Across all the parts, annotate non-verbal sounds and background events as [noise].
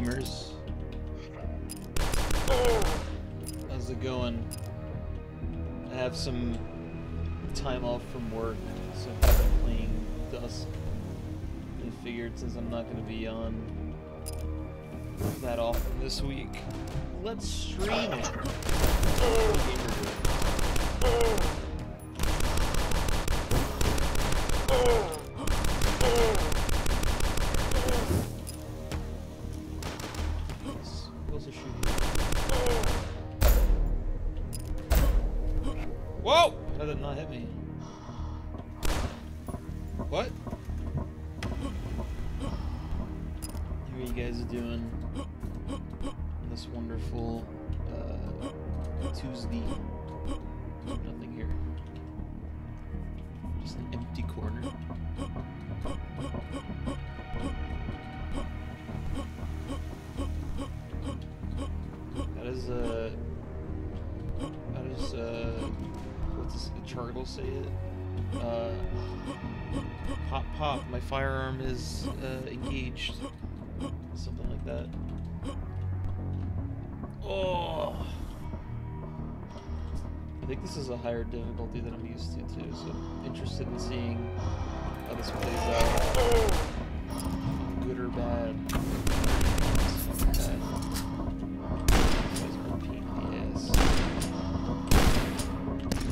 gamers? How's it going? I have some time off from work, so I've been playing Dusk. I figured since I'm not going to be on that often this week, let's stream it. [laughs] Oh. Oh. Tuesday? Nothing here. Just an empty corner. How does uh how does uh what's this, Chartle say it? Uh pop pop, my firearm is uh, engaged. Something like that. Oh think this is a higher difficulty than I'm used to too, so I'm interested in seeing how this plays out. Good or bad.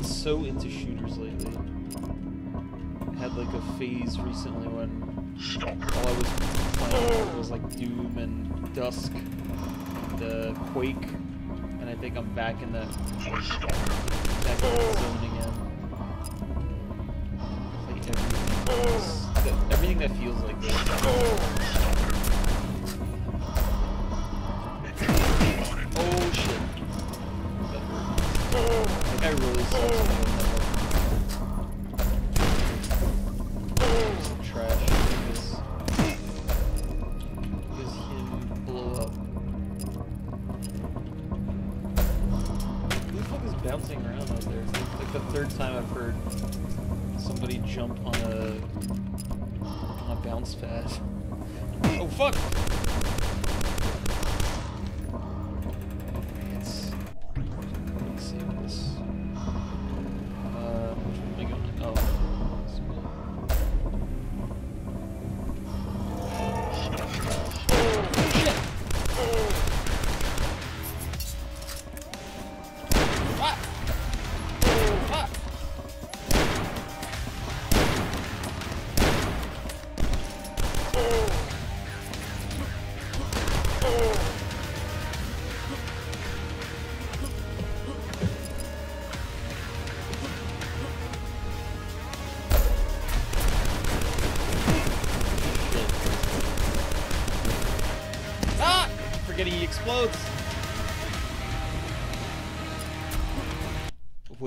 So into shooters lately. I had like a phase recently when all I was playing was like Doom and Dusk and uh, Quake, think I'm back in the back in the zone again. Like everything, that- everything that feels like this. [laughs] Oh shit. That hurt. That guy really.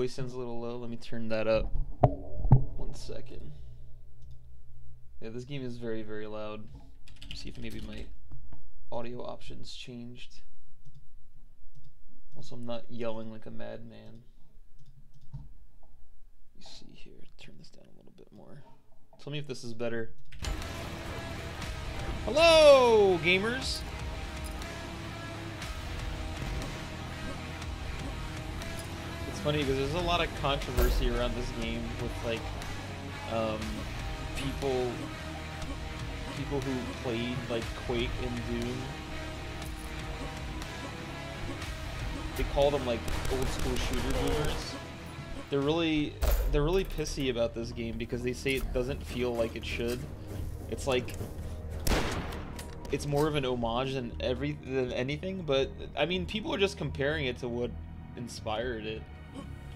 Voice sounds a little low. Let me turn that up. One second. Yeah, this game is very, very loud. See if maybe my audio options changed. Also, I'm not yelling like a madman. Let me see here. Turn this down a little bit more. Tell me if this is better. Hello, gamers. Funny because there's a lot of controversy around this game with like um, people people who played like Quake and Doom. They call them like old school shooter boomers. They're really they're really pissy about this game because they say it doesn't feel like it should. It's like it's more of an homage than every than anything, but I mean people are just comparing it to what inspired it.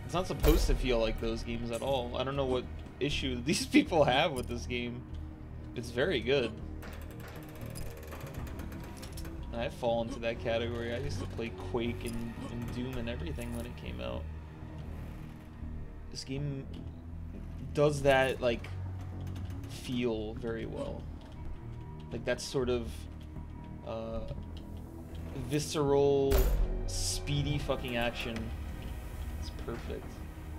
It's not supposed to feel like those games at all. I don't know what issue [laughs] these people have with this game. It's very good. I fall into that category. I used to play Quake and, and Doom and everything when it came out. This game does that like feel very well. Like that sort of uh, visceral, speedy fucking action. Perfect.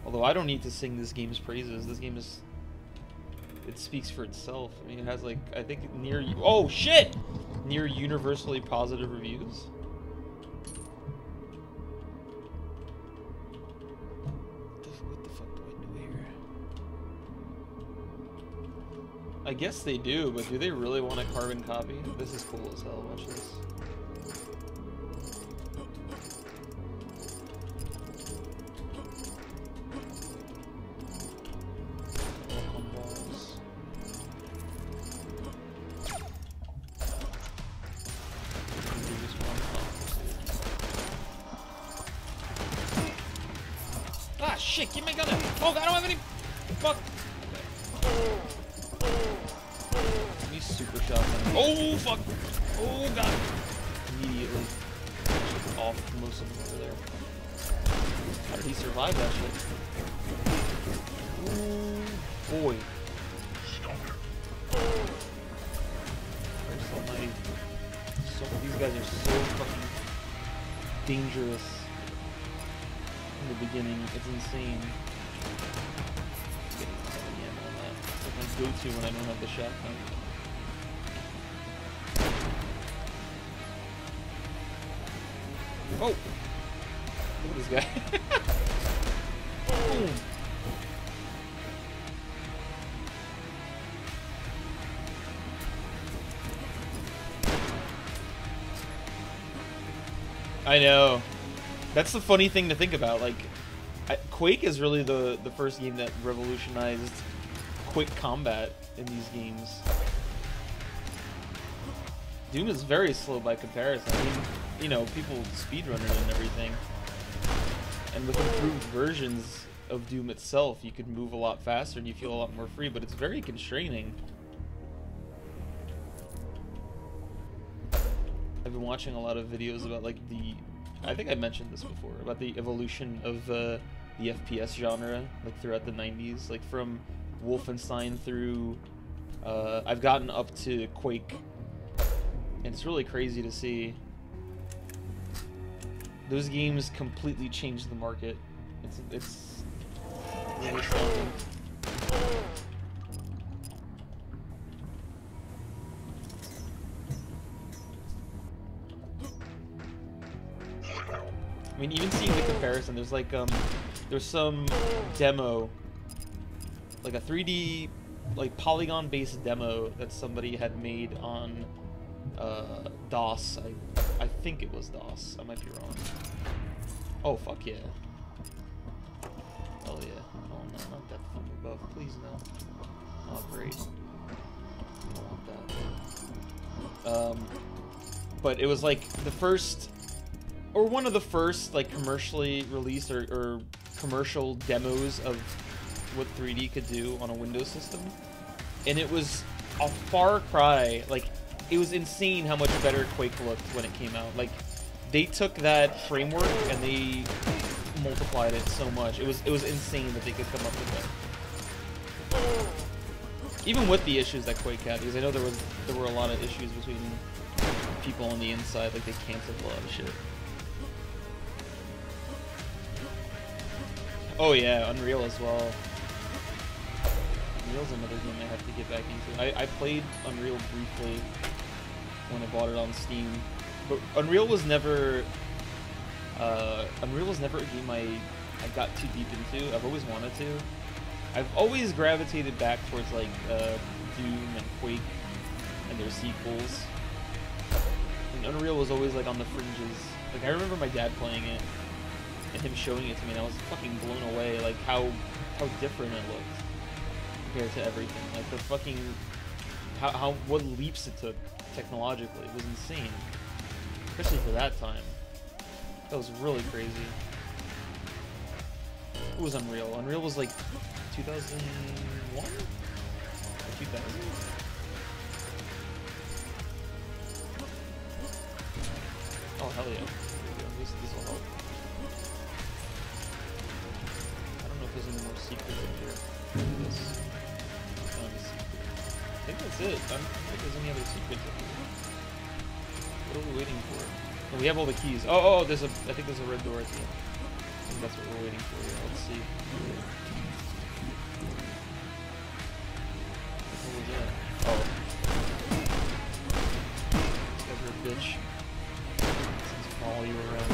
Although I don't need to sing this game's praises. This game is it speaks for itself. I mean, it has like I think near oh shit, near universally positive reviews. What the fuck do I do here? I guess they do, but do they really want a carbon copy? This is cool as hell. Watch this. Oh! Look at this guy. [laughs] Boom! I know. That's the funny thing to think about. Like, Quake is really the the first game that revolutionized quick combat in these games. Doom is very slow by comparison. I mean, you know, people speedrun it and everything. And with improved versions of Doom itself, you can move a lot faster and you feel a lot more free, but it's very constraining. I've been watching a lot of videos about like the I think I mentioned this before about the evolution of uh, the FPS genre like throughout the 90s like from Wolfenstein through uh, I've gotten up to Quake. And it's really crazy to see. Those games completely changed the market. It's it's really something. I mean, even seeing the comparison, there's like um, there's some demo, like a 3D, like polygon-based demo that somebody had made on uh, DOS. I, I think it was DOS. I might be wrong. Oh fuck yeah! Hell yeah! Oh no, not that thunder buff, please no. Oh great. I don't want that. Um, but it was like the first or one of the first like commercially released or, or, commercial demos of what 3D could do on a Windows system, and it was a far cry. Like it was insane how much better Quake looked when it came out. Like they took that framework and they multiplied it so much. It was it was insane that they could come up with that. Even with the issues that Quake had, because I know there was there were a lot of issues between people on the inside, like they canceled a lot of shit. Oh yeah, Unreal as well. Unreal's another game I have to get back into. I, I played Unreal briefly when I bought it on Steam, but Unreal was never uh, Unreal was never a game I I got too deep into. I've always wanted to. I've always gravitated back towards like uh, Doom and Quake and their sequels. And Unreal was always like on the fringes. Like I remember my dad playing it and him showing it to me, and I was fucking blown away, like how how different it looked compared to everything. Like the fucking how how what leaps it took technologically it was insane, especially for that time. That was really crazy. It was Unreal. Unreal was like 2001, 2000. Oh hell yeah! This this will help. I don't know if there's any more secrets in here. This. Think that's it. I don't think there's any other secrets in here. What are we waiting for? Oh, we have all the keys. Oh, oh, oh, there's a. I think there's a red door at the end. I think that's what we're waiting for here. Let's see. What was that? Oh. Guy's a bitch. Since follow you around.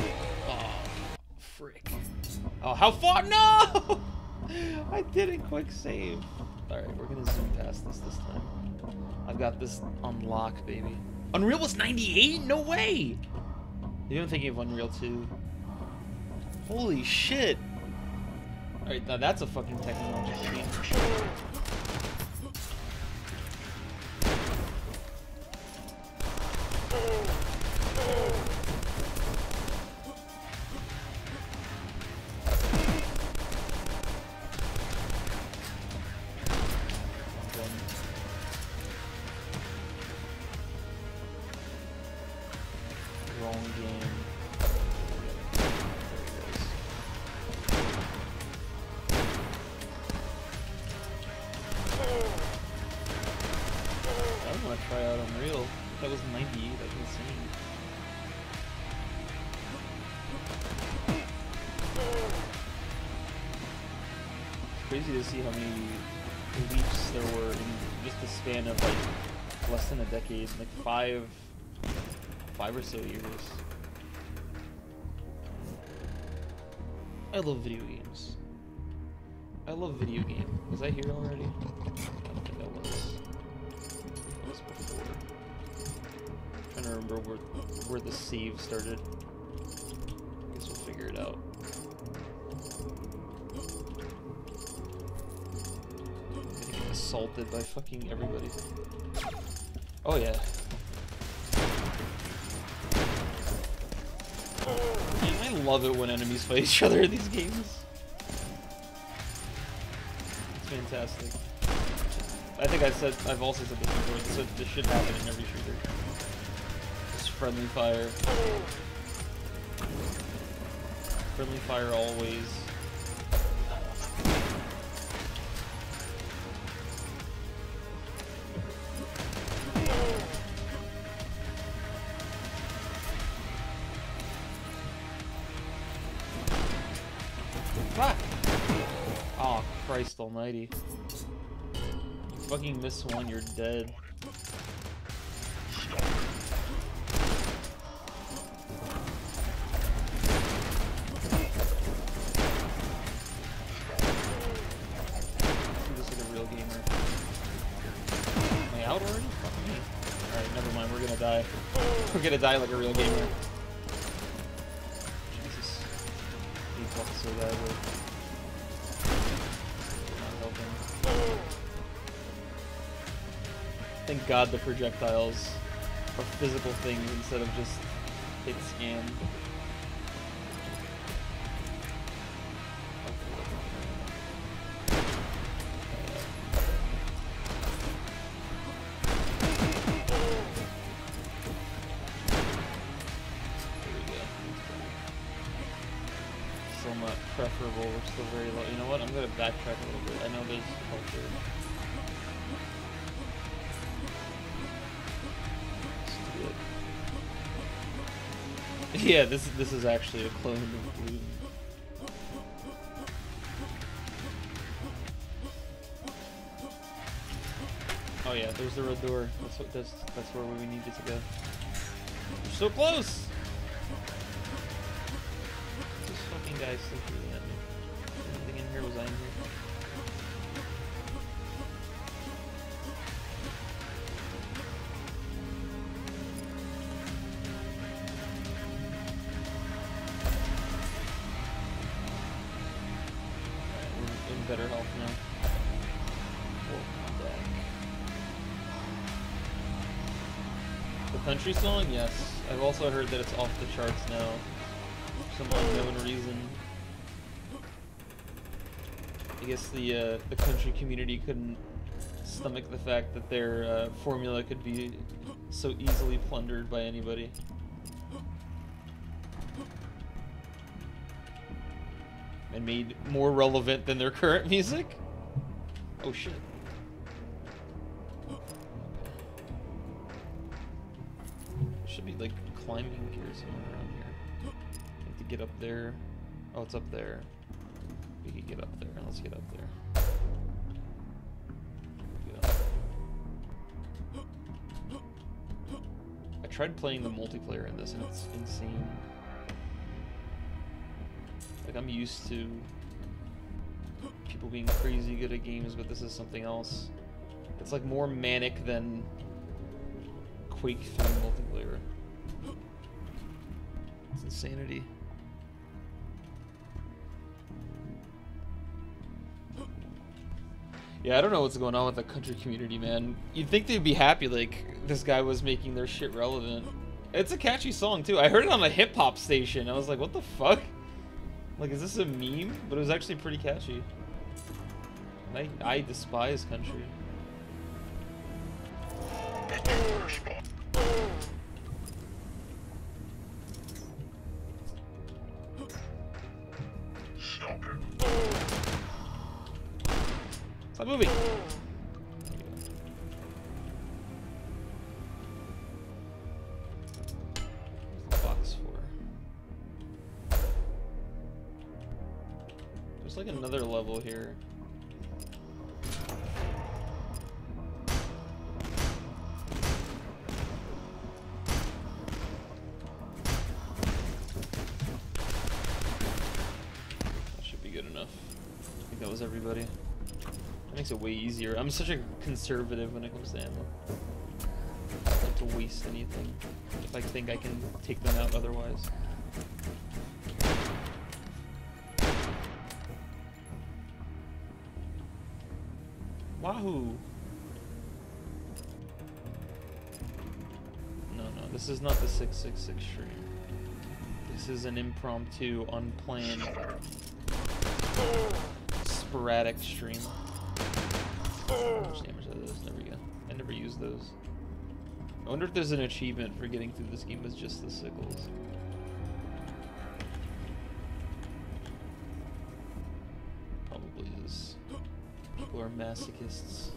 Oh, frick. Oh, how far? No! [laughs] I didn't quick save. Alright, we're gonna zoom past this this time. I've got this on lock, baby. Unreal was 98? No way! Maybe I'm thinking of Unreal 2. Holy shit! Alright, now that's a fucking technological game. Wrong crazy to see how many leaps there were in just the span of like less than a decade, like five, five or so years. I love video games. I love video game. Was I here already? I don't think I was. I was before. trying to remember where where the save started. Assaulted by fucking everybody. Oh yeah. Man, I love it when enemies fight each other in these games. It's fantastic. I think I said I've also said this before. This, this should happen in every shooter. Just friendly fire. Friendly fire always. Almighty. You fucking miss one, you're dead. Am I out. Alright, never mind, we're gonna die. [laughs] We're gonna die like a real gamer. God the projectiles are physical things instead of just hit scan. Yeah, this this is actually a clone of Blue. Oh yeah, there's the red door. That's what that's that's where we needed to go. We're so close. This fucking guy's country song? Yes. I've also heard that it's off the charts now. For some unknown reason. I guess the uh, the country community couldn't stomach the fact that their uh, formula could be so easily plundered by anybody. And made more relevant than their current [laughs] music? Oh shit. Should be like climbing here somewhere around here. Have to get up there. Oh, it's up there. We can get up there. Let's get up there. I tried playing the multiplayer in this and it's insane. Like I'm used to people being crazy good at games, but this is something else. It's like more manic than Quake 3 multiplayer. It's insanity. Yeah, I don't know what's going on with the country community, man. You'd think they'd be happy, like, this guy was making their shit relevant. It's a catchy song, too. I heard it on a hip-hop station. I was like, what the fuck? Like, is this a meme? But it was actually pretty catchy. I, I despise country. Easier. I'm such a conservative when it comes to ammo. I don't like to waste anything if I think I can take them out otherwise. Wahoo! No, no, this is not the 666 stream. This is an impromptu, unplanned, sporadic stream. Much damage we go. I never used those. I wonder if there's an achievement for getting through this game with just the sickles. Probably is. People are masochists.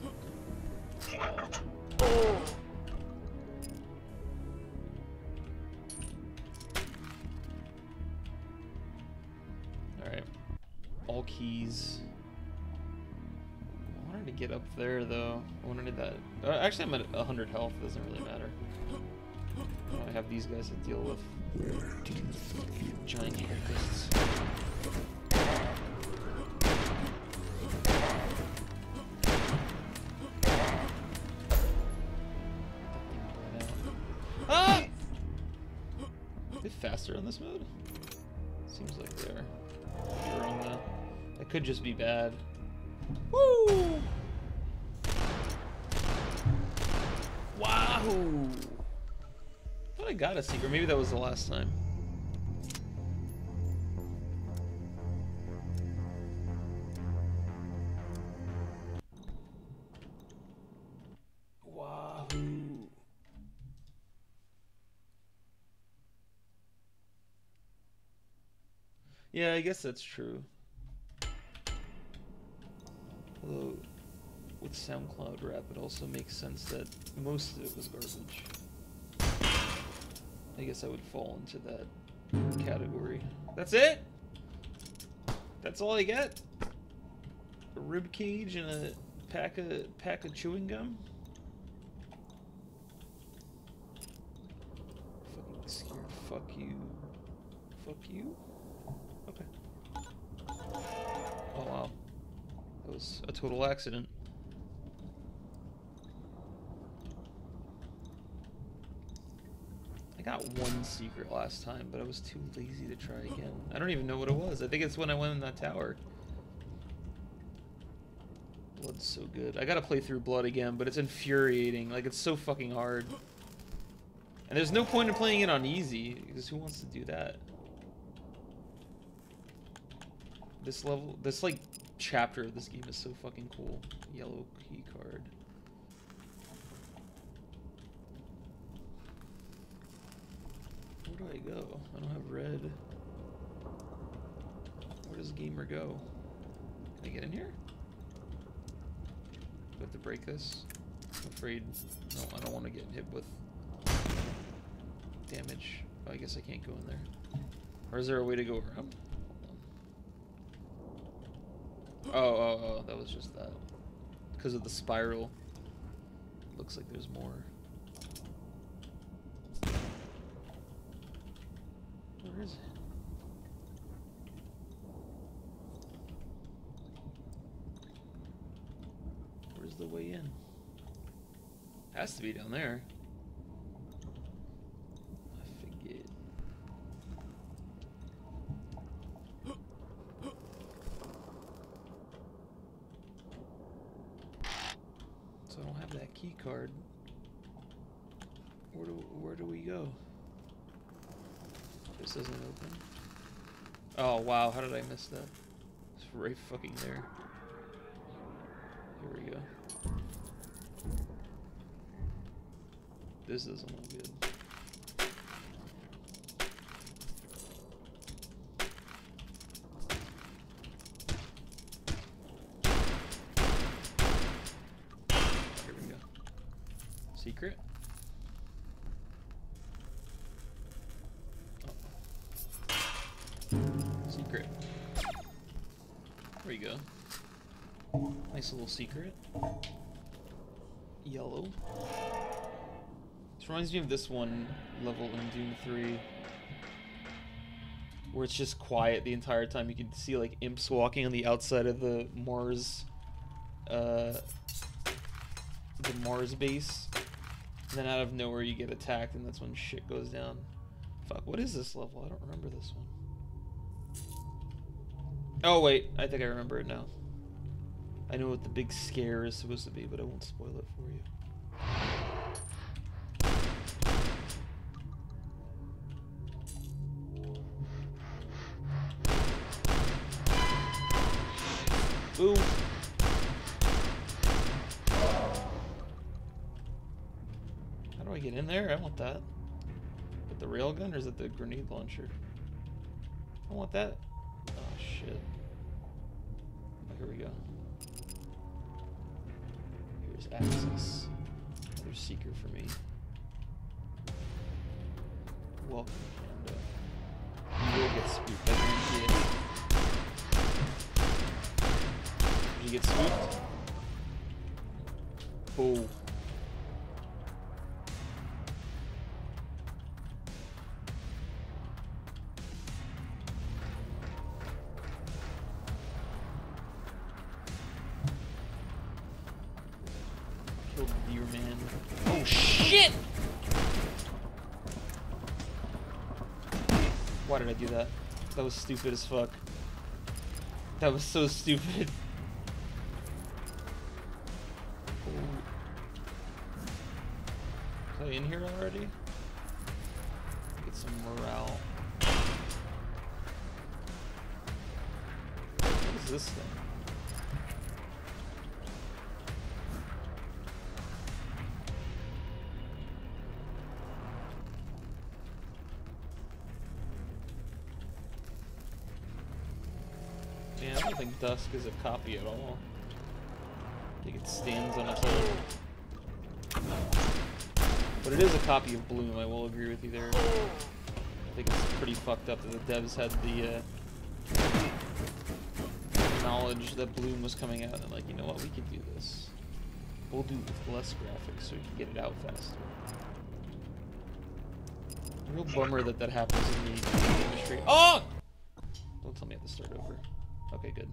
Get up there though. I wanted that. Uh, actually, I'm at 100 health. Doesn't really matter. I have these guys to deal with. Giant anarchists. Ah! They faster on this mode? Seems like they are. Could be wrong. That could just be bad. Woo! Wahoo! I thought I got a secret. Maybe that was the last time. Yeah, I guess that's true. With SoundCloud rap, it also makes sense that most of it was garbage. I guess I would fall into that category. That's it? That's all I get? A rib cage and a pack of pack of chewing gum? Fucking scared. Fuck you. Fuck you? Okay. Oh wow. That was a total accident. Got one secret last time, but I was too lazy to try again. I don't even know what it was. I think it's when I went in that tower. Blood's so good. I gotta play through Blood again, but it's infuriating. Like, it's so fucking hard. And there's no point in playing it on easy, because who wants to do that? This level, this, like, chapter of this game is so fucking cool. Yellow key card. Where do I go? I don't have red. Where does gamer go? Can I get in here? Do I have to break this? I'm afraid. No, I don't want to get hit with damage. Oh, I guess I can't go in there. Or is there a way to go around? Oh, oh, oh, that was just that. Because of the spiral. Looks like there's more. Where is it? Where's the way in? Has to be down there. I forget. So I don't have that key card. Where do where do we go? This isn't open. Oh wow, how did I miss that? It's right fucking there. Here we go. This doesn't look good. Here we go. Secret? There you go. Nice little secret. Yellow. This reminds me of this one level in Doom 3. Where it's just quiet the entire time. You can see like imps walking on the outside of the Mars uh the Mars base. And then out of nowhere you get attacked and that's when shit goes down. Fuck, what is this level? I don't remember this one. Oh wait, I think I remember it now. I know what the big scare is supposed to be, but I won't spoil it for you. Ooh. How do I get in there? I want that. With the railgun or is it the grenade launcher? I want that. Oh shit. Here we go. Here's access. Another seeker for me. Welcome, Canada. You will get spooked. I guarantee it. Did you get spooked? Oh. Was stupid as fuck. That was so stupid. I in here already? Get some morale. What is this thing? Think Dusk is a copy at all. I think it stands on its own. But it is a copy of Bloom, I will agree with you there. I think it's pretty fucked up that the devs had the uh, knowledge that Bloom was coming out and like, you know what, we could do this. We'll do with less graphics so we can get it out faster. Real bummer that that happens in the industry. Oh! Don't tell me I have to start over. Okay, good.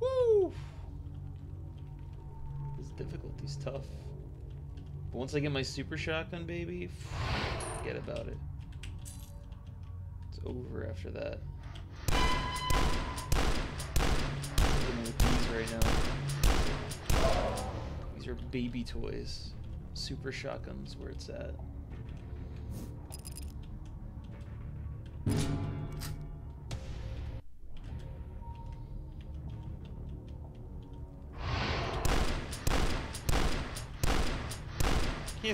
Woo! This difficulty's tough. But once I get my super shotgun, baby, forget about it. It's over after that. These right now. These are baby toys. Super shotguns where it's at.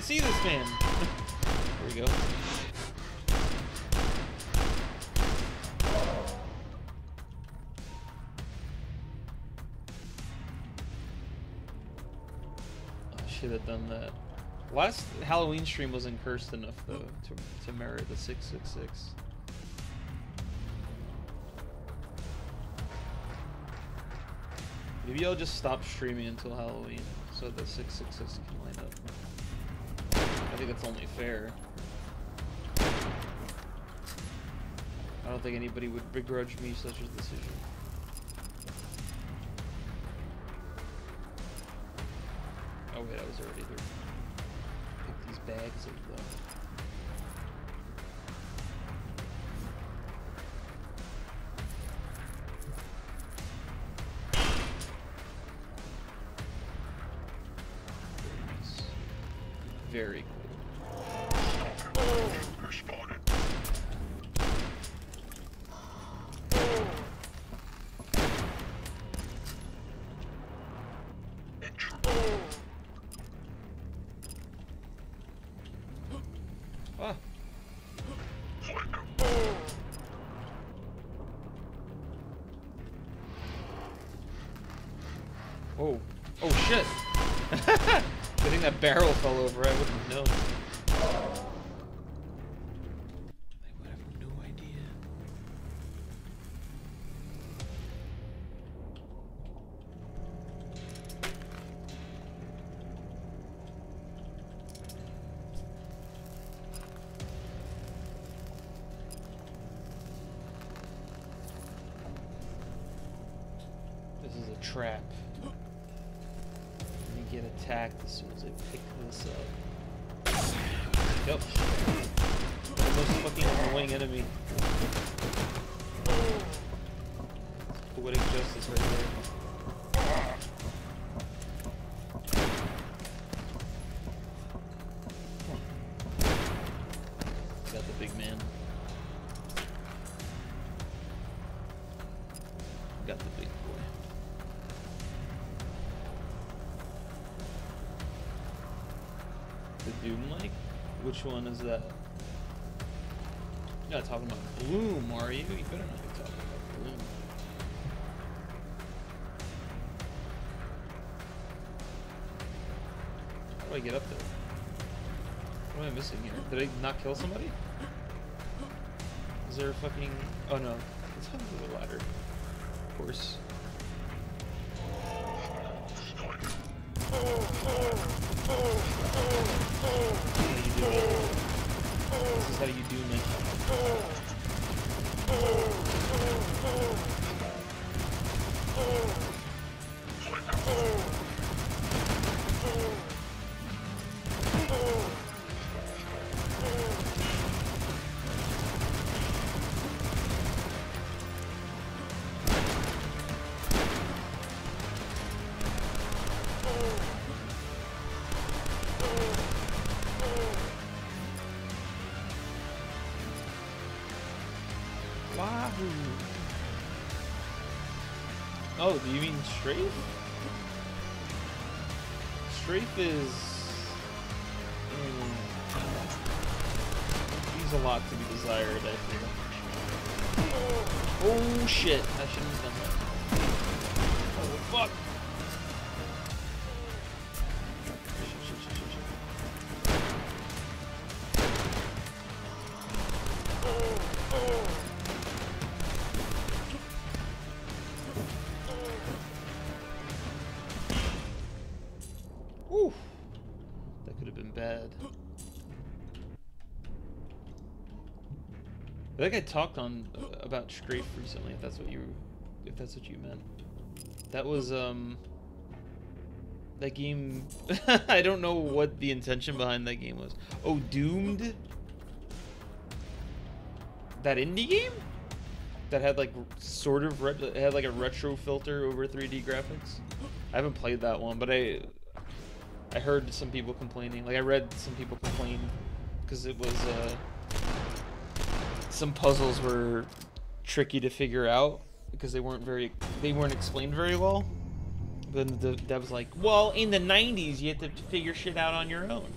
See this man. [laughs] there we go. Oh, I should have done that. Last Halloween stream wasn't cursed enough though to, to merit the 666. Maybe I'll just stop streaming until Halloween so the 666 can line up. Think it's only fair. I don't think anybody would begrudge me such a decision. Oh wait, I was already there. Pick these bags up them. Oh, oh shit! [laughs] I think that barrel fell over. I wouldn't known. One is that? You're not talking about Bloom, are you? You better not be talking about Bloom. How do I get up there? What am I missing here? Did I not kill somebody? Is there a fucking... Oh no. It's under the ladder. Of course. Sniper. How you do it? This is how you do it. Oh, do you mean strafe? Strafe is. Mm, leaves a lot to be desired, I feel. Oh shit! I shouldn't have done that. Oh fuck! Shit, shit, I think I talked on about strafe recently. If that's what you, if that's what you meant. That was um. That game. [laughs] I don't know what the intention behind that game was. Oh, Doomed. That indie game. That had like sort of had like a retro filter over 3D graphics. I haven't played that one, but I I heard some people complaining. Like I read some people complain because it was uh, some puzzles were tricky to figure out because they weren't very they weren't explained very well. Then the dev was like, "Well, in the '90s, you had to figure shit out on your own."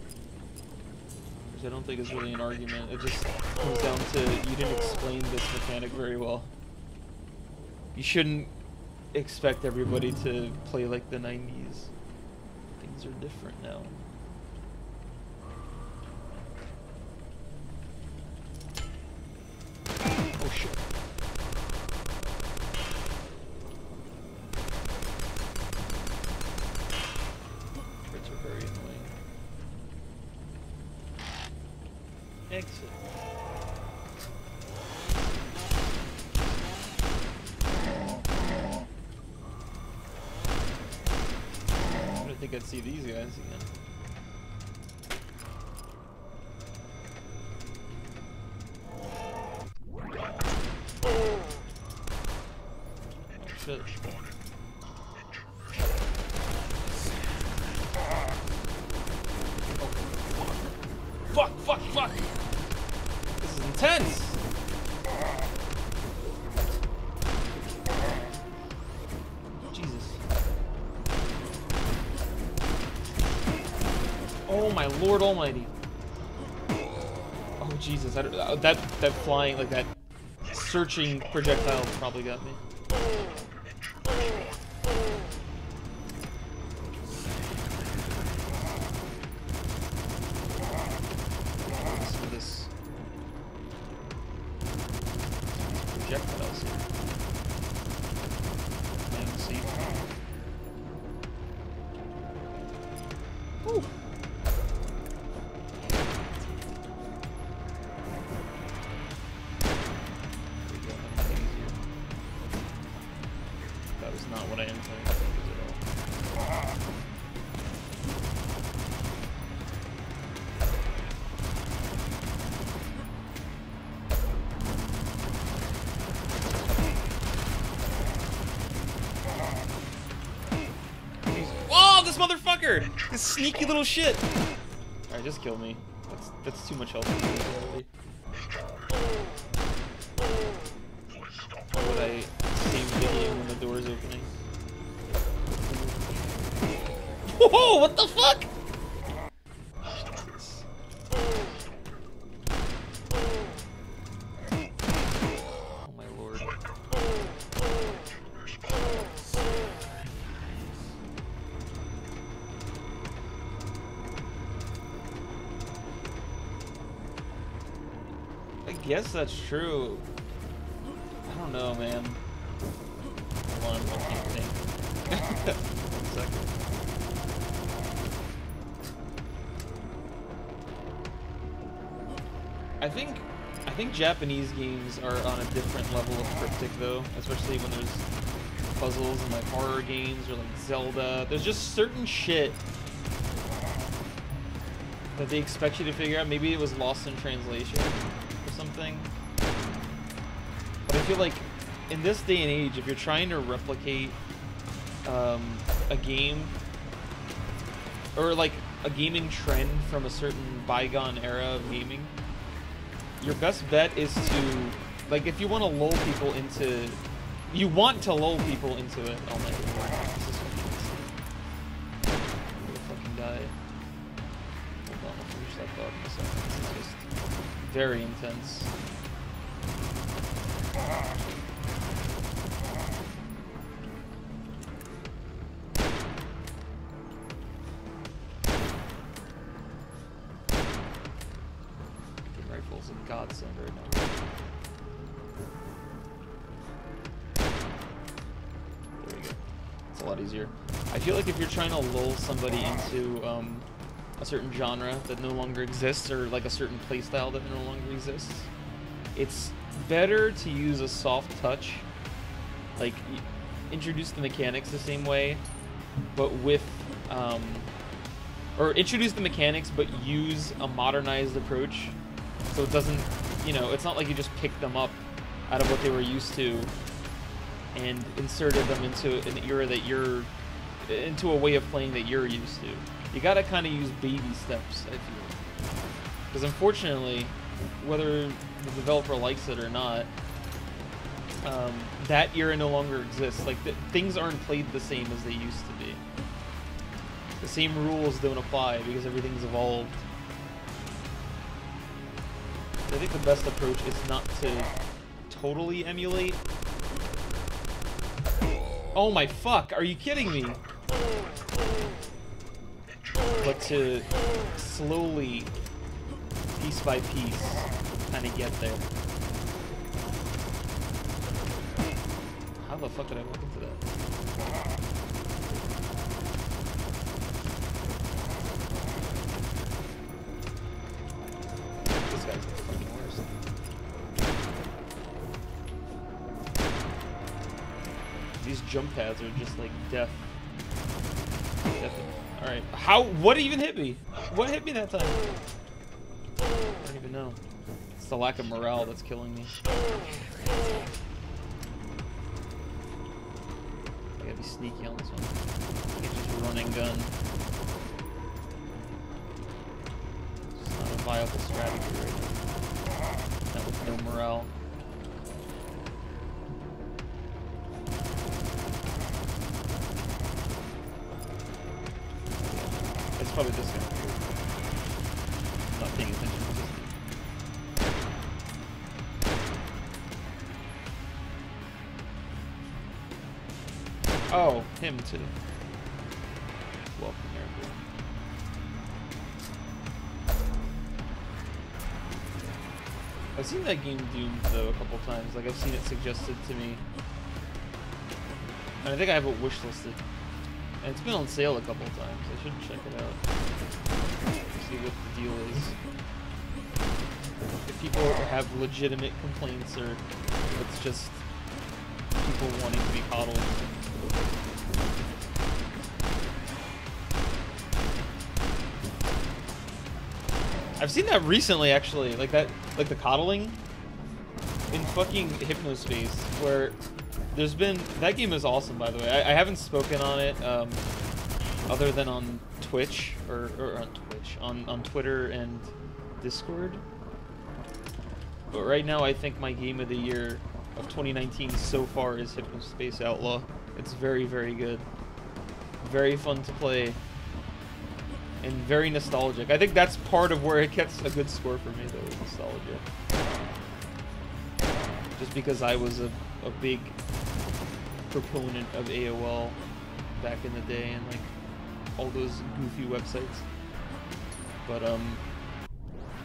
Which I don't think is really an argument. It just comes down to you didn't explain this mechanic very well. You shouldn't expect everybody to play like the '90s things are different now. Oh shit. Lord almighty. Oh Jesus, I don't- uh, that, that flying, like that searching projectile probably got me. This! This sneaky little shit! Alright, just kill me. That's that's too much health guess that's true. I don't know, man. Hold on, I can't think. [laughs] Second. I think I think Japanese games are on a different level of cryptic though, especially when there's puzzles and like horror games or like Zelda. There's just certain shit that they expect you to figure out. Maybe it was lost in translation something. But I feel like in this day and age, if you're trying to replicate um, a game or like a gaming trend from a certain bygone era of gaming, your best bet is to like if you want to lull people into you want to lull people into it. Oh my god. Fucking die. Very intense. Somebody into um, a certain genre that no longer exists, or like a certain playstyle that no longer exists, it's better to use a soft touch. Like, introduce the mechanics the same way, but with um, or introduce the mechanics but use a modernized approach so it doesn't you know it's not like you just pick them up out of what they were used to and inserted them into an era that you're into a way of playing that you're used to you gotta kind of use baby steps i feel because unfortunately whether the developer likes it or not um, that era no longer exists like th- things aren't played the same as they used to be the same rules don't apply because everything's evolved. I think the best approach is not to totally emulate. Oh my fuck, are you kidding me? But to slowly, piece by piece, kind of get there. How the fuck did I walk into that? This guy's the fucking worst. These jump pads are just like death. Alright. How? What even hit me? What hit me that time? I don't even know. It's the lack of morale that's killing me. I gotta be sneaky on this one. I can just run and gun. It's not a viable strategy right now. Not with no morale. Probably this. Not paying attention. Oh, him too. Welcome, everyone. I've seen that game doomed though a couple times. Like I've seen it suggested to me, and I think I have it wish listed. It's been on sale a couple times. I should check it out. See what the deal is. If people have legitimate complaints or it's just people wanting to be coddled. I've seen that recently, actually, like that, like the coddling in fucking Hypnospace, where there's been that game is awesome, by the way. I, I haven't spoken on it, um, other than on Twitch or, or on Twitch, on on Twitter and Discord. But right now, I think my game of the year of 2019 so far is Hypnospace Outlaw. It's very, very good. Very fun to play. And very nostalgic. I think that's part of where it gets a good score for me, though, is nostalgia. Just because I was a, a big proponent of AOL back in the day and, like, all those goofy websites. But, um,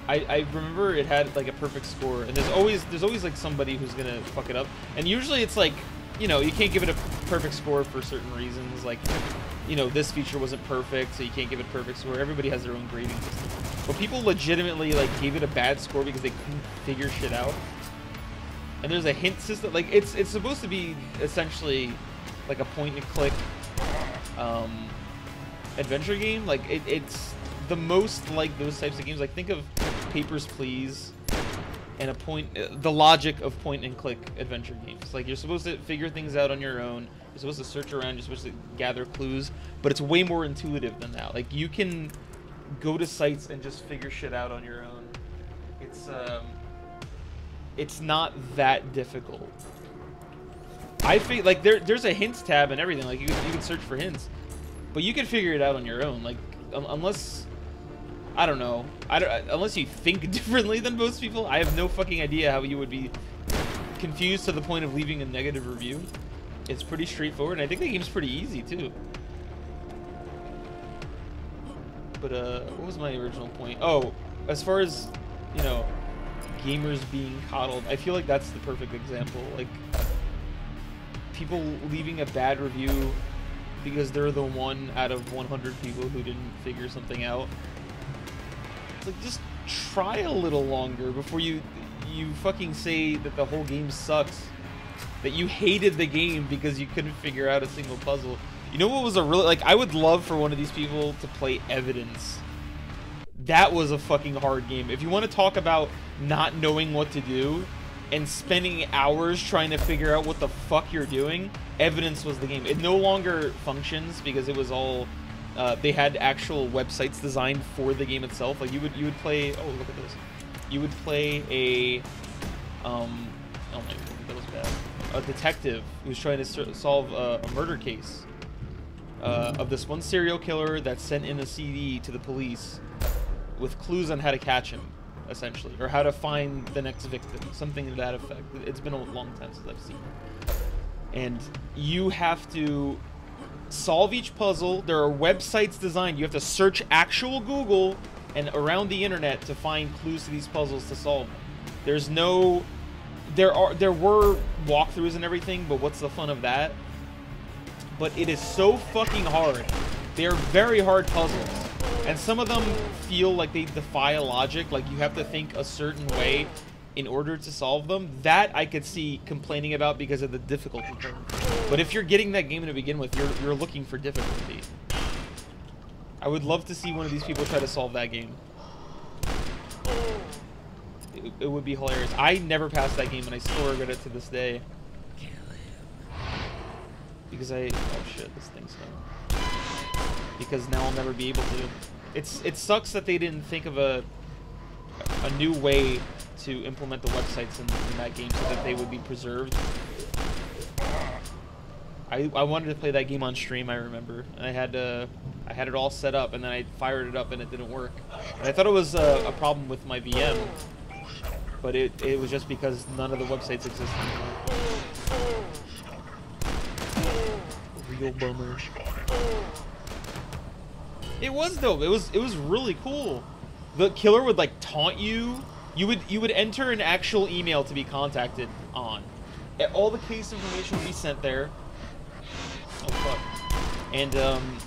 I, I remember it had like a perfect score, and there's always there's always like somebody who's gonna fuck it up, and usually it's like, you know, you can't give it a perfect score for certain reasons, like, you know, this feature wasn't perfect, so you can't give it perfect score. Everybody has their own grading system, but people legitimately like gave it a bad score because they couldn't figure shit out. And there's a hint system, like it's it's supposed to be essentially like a point and click um, adventure game. Like it, it's the most like those types of games. Like think of Papers, Please, and a point, uh, the logic of point and click adventure games. Like you're supposed to figure things out on your own. You're supposed to search around. You're supposed to gather clues, but it's way more intuitive than that. Like you can go to sites and just figure shit out on your own. It's um, it's not that difficult. I feel like there there's a hints tab and everything. Like you can, you can search for hints, but you can figure it out on your own. Like un unless I don't know. I don't, unless you think [laughs] differently than most people, I have no fucking idea how you would be confused to the point of leaving a negative review. It's pretty straightforward, and I think the game's pretty easy, too. But, uh, what was my original point? Oh, as far as, you know, gamers being coddled, I feel like that's the perfect example. Like, people leaving a bad review because they're the one out of 100 people who didn't figure something out like just try a little longer before you you fucking say that the whole game sucks. That you hated the game because you couldn't figure out a single puzzle. You know what was a really like I would love for one of these people to play Evidence. That was a fucking hard game. If you want to talk about not knowing what to do and spending hours trying to figure out what the fuck you're doing, Evidence was the game. It no longer functions because it was all uh, they had actual websites designed for the game itself. Like you would you would play. Oh, look at this. You would play a. Um, oh my, god, that was bad. A detective who's trying to solve a, a murder case uh, of this one serial killer that sent in a CD to the police with clues on how to catch him, essentially, or how to find the next victim, something to that effect. It's been a long time since I've seen it. And you have to solve each puzzle. There are websites designed. You have to search actual Google and around the internet to find clues to these puzzles to solve. There's no there are there were walkthroughs and everything, but what's the fun of that? But it is so fucking hard. They're very hard puzzles. And some of them feel like they defy logic, like you have to think a certain way in order to solve them, that I could see complaining about because of the difficulty. But if you're getting that game to begin with, you're, you're looking for difficulty. I would love to see one of these people try to solve that game. It, it would be hilarious. I never passed that game, and I still regret it to this day. Because I... Oh shit, this thing's done. Because now I'll never be able to. It's It sucks that they didn't think of a a new way to implement the websites in, in that game so that they would be preserved. I, I wanted to play that game on stream. I remember. I had to, I had it all set up, and then I fired it up, and it didn't work. And I thought it was a, a problem with my VM, but it it was just because none of the websites exist anymore. Real bummer. It was though. It was it was really cool. The killer would like taunt you. You would you would enter an actual email to be contacted on. All the case information would be sent there. Oh fuck. And um,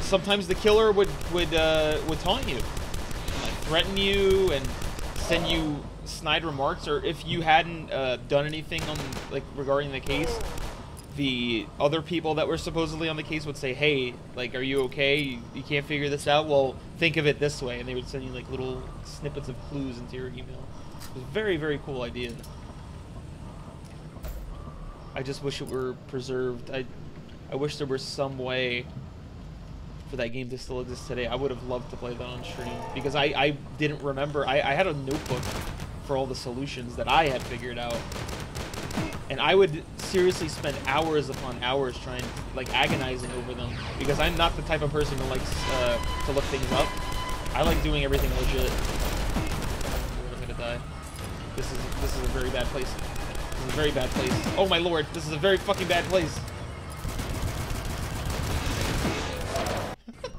sometimes the killer would would uh, would taunt you, like threaten you, and send you snide remarks. Or if you hadn't uh, done anything on like regarding the case, the other people that were supposedly on the case would say, "Hey, like, are you okay? You, you can't figure this out? Well, think of it this way," and they would send you like little snippets of clues into your email. It was a very very cool idea. I just wish it were preserved. I, I wish there were some way for that game to still exist today. I would have loved to play that on stream because I, I didn't remember. I, I had a notebook for all the solutions that I had figured out. And I would seriously spend hours upon hours trying, like, agonizing over them because I'm not the type of person who likes uh, to look things up. I like doing everything legit. I'm gonna die. This is this is a very bad place. This is a very bad place. Oh my lord, this is a very fucking bad place.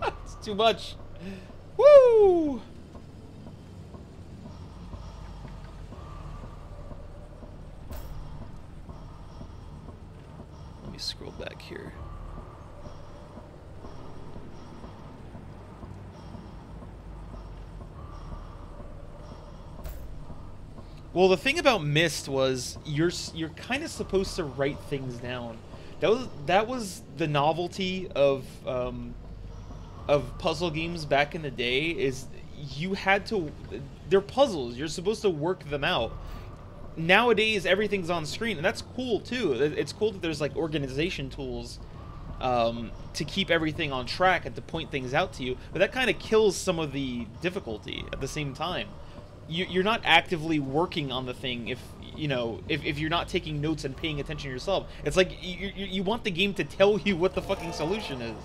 [laughs] it's too much. Woo! Let me scroll back here. Well, the thing about Myst was you're you're kind of supposed to write things down. That was that was the novelty of um, of puzzle games back in the day. Is you had to they're puzzles. You're supposed to work them out. Nowadays, everything's on screen, and that's cool too. It's cool that there's like organization tools um, to keep everything on track and to point things out to you. But that kind of kills some of the difficulty at the same time you, are not actively working on the thing if you know if, if you're not taking notes and paying attention yourself it's like you, you, you want the game to tell you what the fucking solution is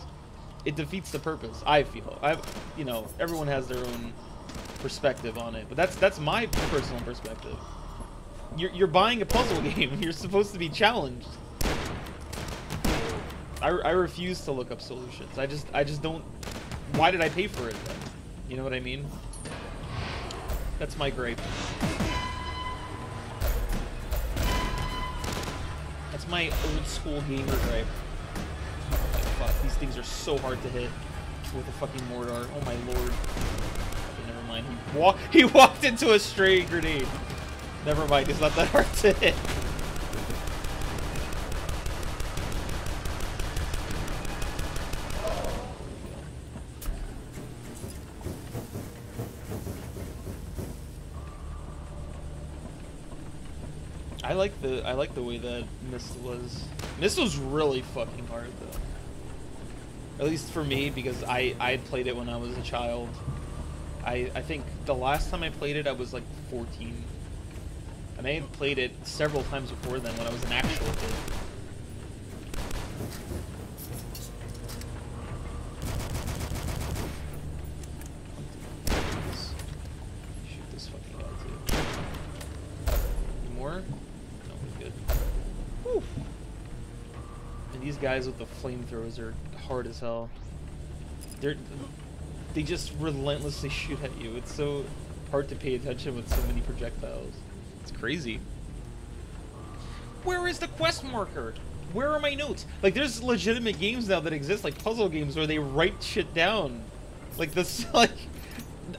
it defeats the purpose i feel i you know everyone has their own perspective on it but that's that's my personal perspective you're, you're buying a puzzle [laughs] game you're supposed to be challenged I, I refuse to look up solutions i just i just don't why did i pay for it then you know what i mean that's my gripe. That's my old school gamer gripe. Oh fuck, these things are so hard to hit with a fucking mortar. Oh my lord. Okay, never mind. He walked [laughs] he walked into a stray grenade. Never mind, it's not that hard to hit. I like the I like the way that Myst was. Myst was really fucking hard though. At least for me, because I I played it when I was a child. I I think the last time I played it I was like 14, and may have played it several times before then when I was an actual kid. Guys with the flamethrowers are hard as hell. They're they just relentlessly shoot at you. It's so hard to pay attention with so many projectiles. It's crazy. Where is the quest marker? Where are my notes? Like, there's legitimate games now that exist, like puzzle games, where they write shit down. Like this, [laughs] like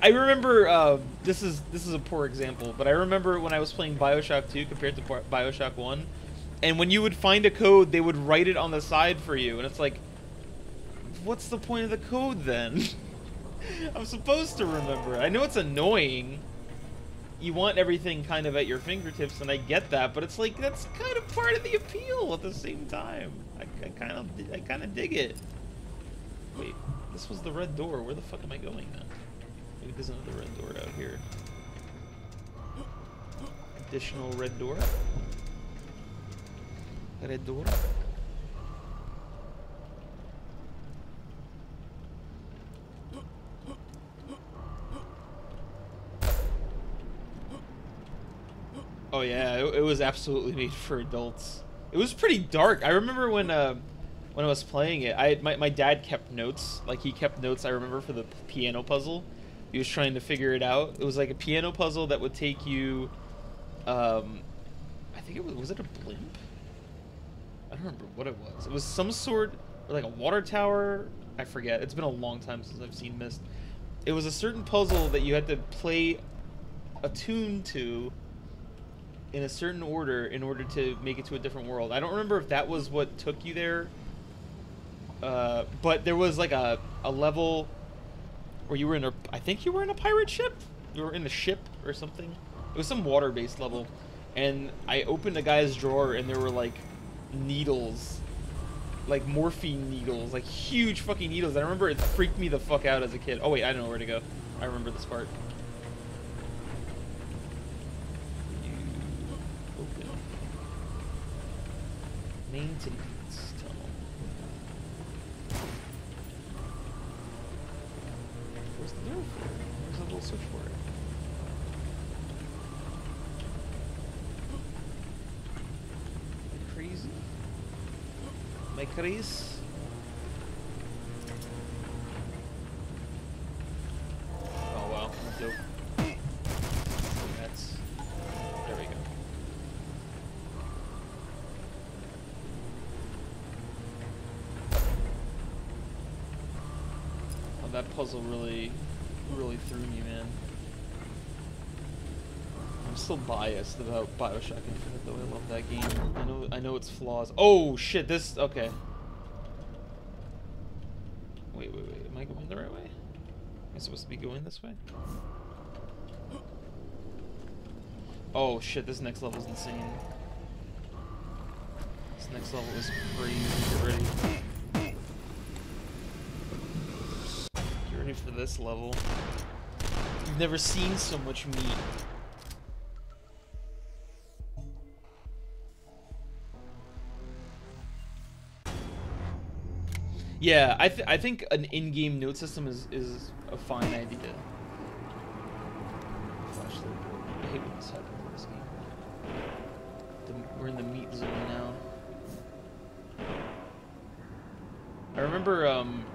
I remember uh, this is this is a poor example, but I remember when I was playing Bioshock 2 compared to Bioshock 1, and when you would find a code, they would write it on the side for you, and it's like, what's the point of the code then? [laughs] I'm supposed to remember. I know it's annoying. You want everything kind of at your fingertips, and I get that, but it's like that's kind of part of the appeal at the same time. I, I kind of, I kind of dig it. Wait, this was the red door. Where the fuck am I going now? Maybe there's another red door out here. Additional red door. Red door. Oh yeah, it, it was absolutely made for adults. It was pretty dark. I remember when uh, when I was playing it, I my, my dad kept notes. Like he kept notes. I remember for the piano puzzle. He was trying to figure it out. It was like a piano puzzle that would take you. Um, I think it was was it a blimp? I don't remember what it was. It was some sort like a water tower. I forget. It's been a long time since I've seen Myst. It was a certain puzzle that you had to play a tune to in a certain order in order to make it to a different world. I don't remember if that was what took you there. Uh, but there was like a, a level where you were in a I think you were in a pirate ship. You were in a ship or something. It was some water-based level. And I opened a guy's drawer and there were like needles. Like morphine needles, like huge fucking needles. I remember it freaked me the fuck out as a kid. Oh wait, I don't know where to go. I remember this part. open. Maintenance tunnel. Where's the door for? it? Where's the little switch for it? Crazy? I crazy? Puzzle really, really threw me, man. I'm still biased about Bioshock Infinite, though. I love that game. I know, I know its flaws. Oh shit! This okay. Wait, wait, wait. Am I going the right way? Am I supposed to be going this way? Oh shit! This next level is insane. This next level is crazy. Get For this level. You've never seen so much meat. Yeah, I th I think an in-game note system is is a fine idea. I hate when this happens in this game. The, we're in the meat zone now. I remember um,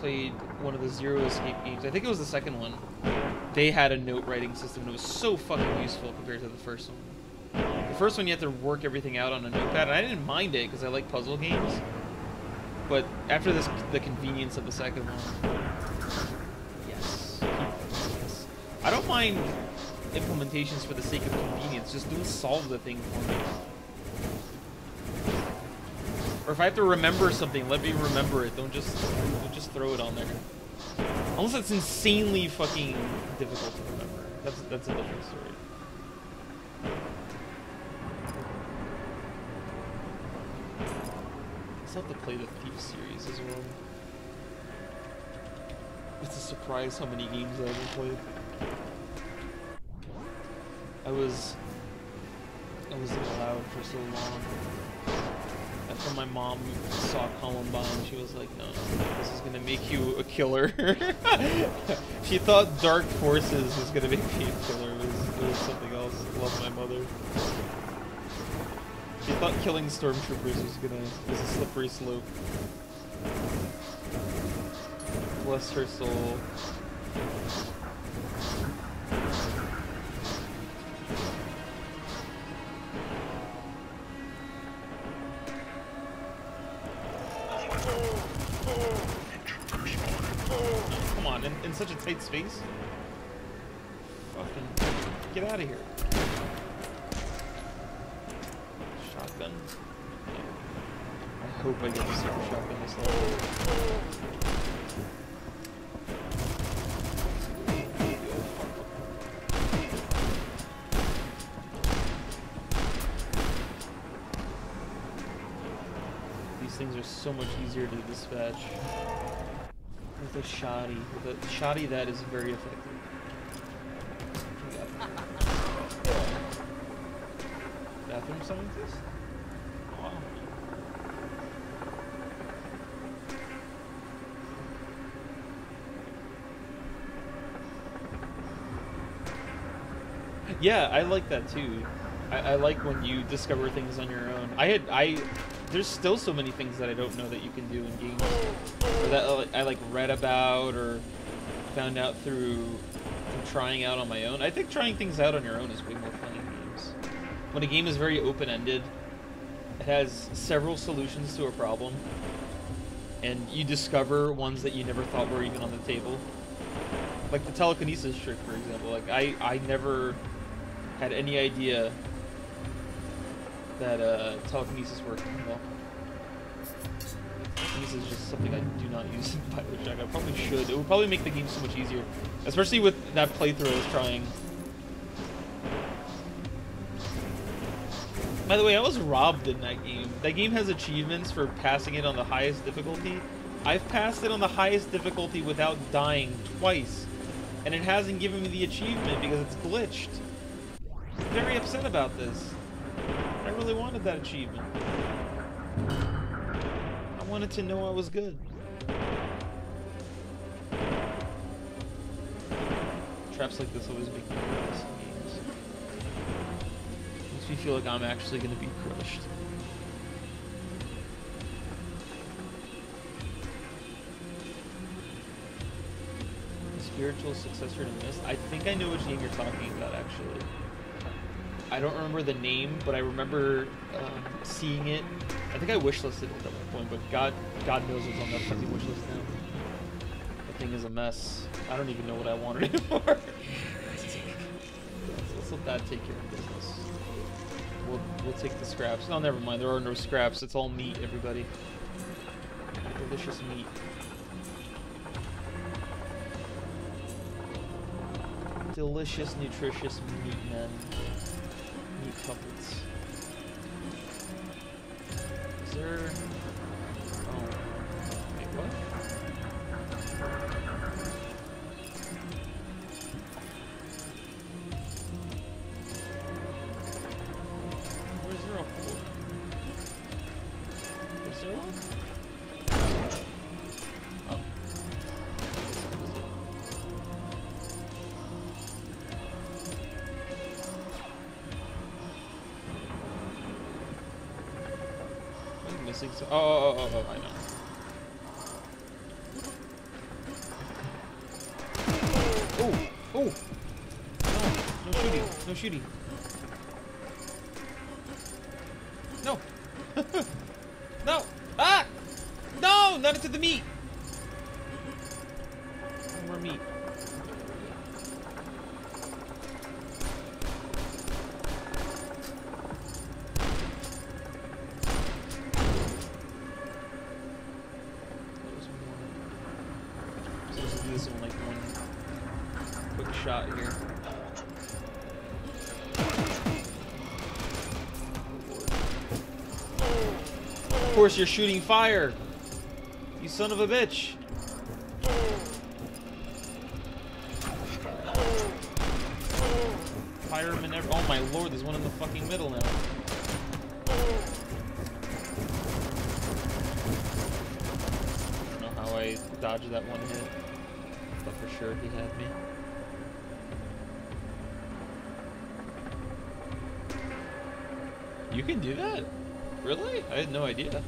played one of the Zero Escape games. I think it was the second one. They had a note writing system. and It was so fucking useful compared to the first one. The first one you had to work everything out on a notepad, and I didn't mind it because I like puzzle games. But after this, the convenience of the second one. Yes. yes. I don't mind implementations for the sake of convenience. Just don't solve the thing for me. Or if I have to remember something, let me remember it. Don't just don't just throw it on there. Unless it's insanely fucking difficult to remember. That's that's a different story. I have to play the Thief series as well. It's a surprise how many games I haven't played. I was I was allowed for so long. After my mom saw Columbine, she was like, no, this is gonna make you a killer. [laughs] she thought Dark Forces was gonna make me a killer. It was, it was something else. Love my mother. She thought killing stormtroopers was gonna was a slippery slope. Bless her soul. Such a tight space? Fucking get out of here. Shotgun. I hope I get the super shotgun this level. These things are so much easier to dispatch. With a shoddy. With a shoddy that is very effective. Bathroom scientist? Wow. Yeah, I like that too. I, I like when you discover things on your own. I had I there's still so many things that I don't know that you can do in games, or that uh, I like read about or found out through, trying out on my own. I think trying things out on your own is way more fun in games. When a game is very open-ended, it has several solutions to a problem, and you discover ones that you never thought were even on the table. Like the telekinesis trick, for example. Like I, I never had any idea that uh, telekinesis worked well. Telekinesis is just something I do not use in Bioshock. I probably should. It would probably make the game so much easier, especially with that playthrough I was trying. By the way, I was robbed in that game. That game has achievements for passing it on the highest difficulty. I've passed it on the highest difficulty without dying twice, and it hasn't given me the achievement because it's glitched. I'm very upset about this. Really wanted that achievement. I wanted to know I was good. Traps like this always make me nervous in games. Makes me feel like I'm actually going to be crushed. The spiritual successor to Myst? I think I know which game you're talking about, actually. I don't remember the name, but I remember um, seeing it. I think I wishlisted it at one point, but God, God knows what's on that fucking wishlist now. The thing is a mess. I don't even know what I wanted anymore. let's, [laughs] let's let that take care of business. We'll we'll take the scraps. No, never mind. There are no scraps. It's all meat, everybody. Delicious meat. Delicious, nutritious meat, man puppets. Is there... missing some? Oh, oh, oh, oh, oh, I know. Oh, oh! No shooting, no shooting. You're shooting fire! You son of a bitch! Fireman ever- Oh my lord, there's one in the fucking middle now. I don't know how I dodged that one hit, but for sure he had me. You can do that? Really? I had no idea.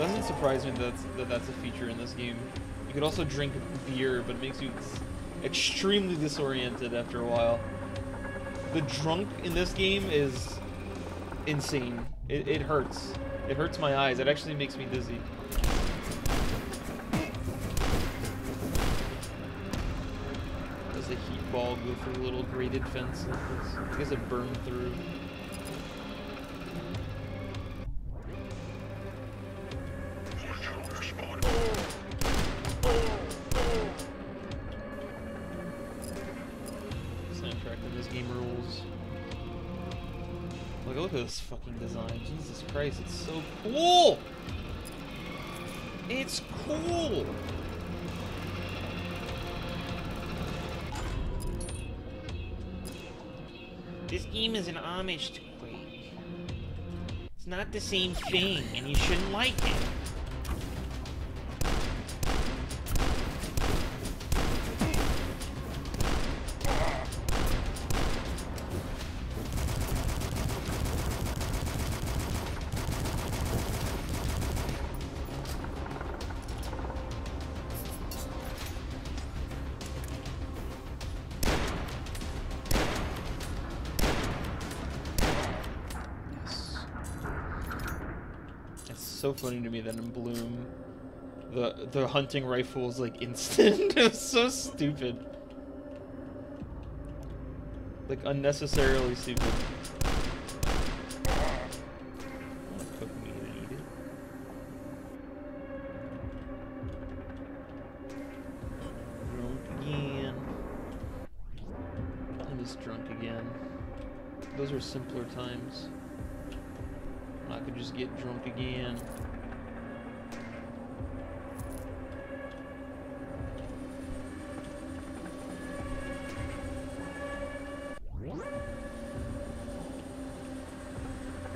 Doesn't surprise me that that's, that that's a feature in this game. You could also drink beer, but it makes you extremely disoriented after a while. The drunk in this game is insane. It, it hurts. It hurts my eyes. It actually makes me dizzy. Does a heat ball go through a little grated fence like this? I guess it burned through. This game is an homage to Quake. It's not the same thing, and you shouldn't like it. So funny to me that in Bloom, the the hunting rifle is like instant. [laughs] it's so stupid. Like unnecessarily stupid. Simpler times. Could just get drunk again.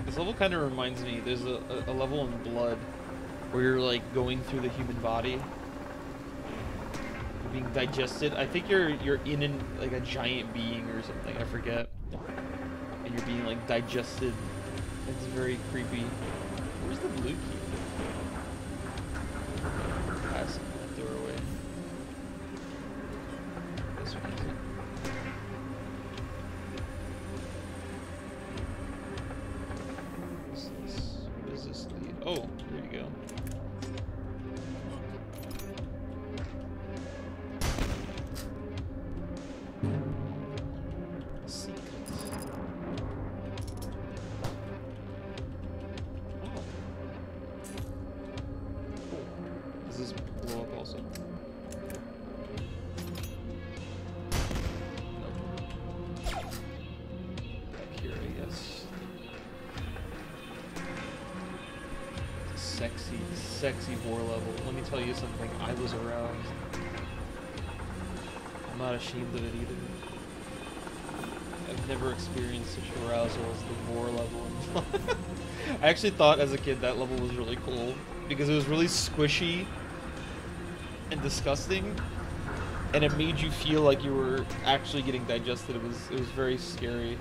This level kind of reminds me, there's a, a, a level in Blood where you're like going through the human body. Being digested. I think you're you're in an, like a giant being or something, I forget. And you're being like digested. It's very creepy. Where's the blue key? Actually thought as a kid that level was really cool because it was really squishy and disgusting, and it made you feel like you were actually getting digested. It was it was very scary.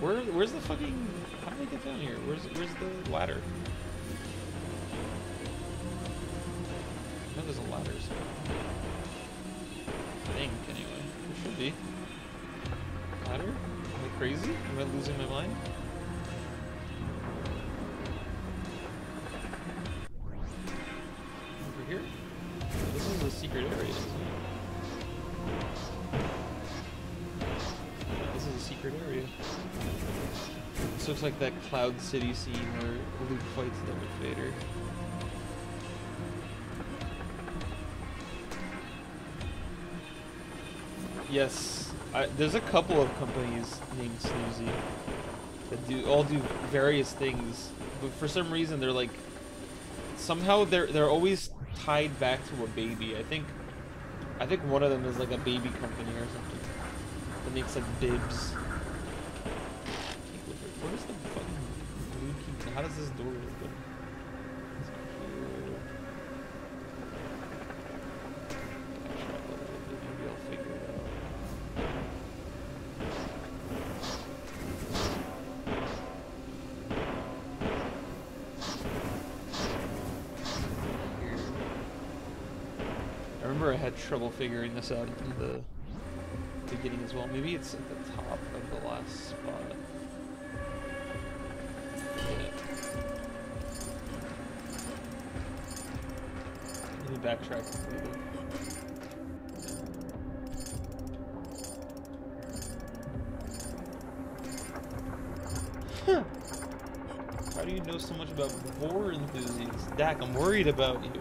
Where where's the fucking? How do I get down here? Where's where's the ladder? Cloud City scene where Luke fights Darth Vader. Yes, I, there's a couple of companies named Snoozy that do all do various things, but for some reason they're like somehow they're they're always tied back to a baby. I think I think one of them is like a baby company or something that makes like bibs. Where's the fucking blue key? How does this door open? It's cute. Backtrack a little bit, maybe I'll out. Here. I remember I had trouble figuring this out in the beginning as well. Maybe it's at the top of the last spot. Backtrack completely. Huh. How do you know so much about war enthusiasts? Dak, I'm worried about you.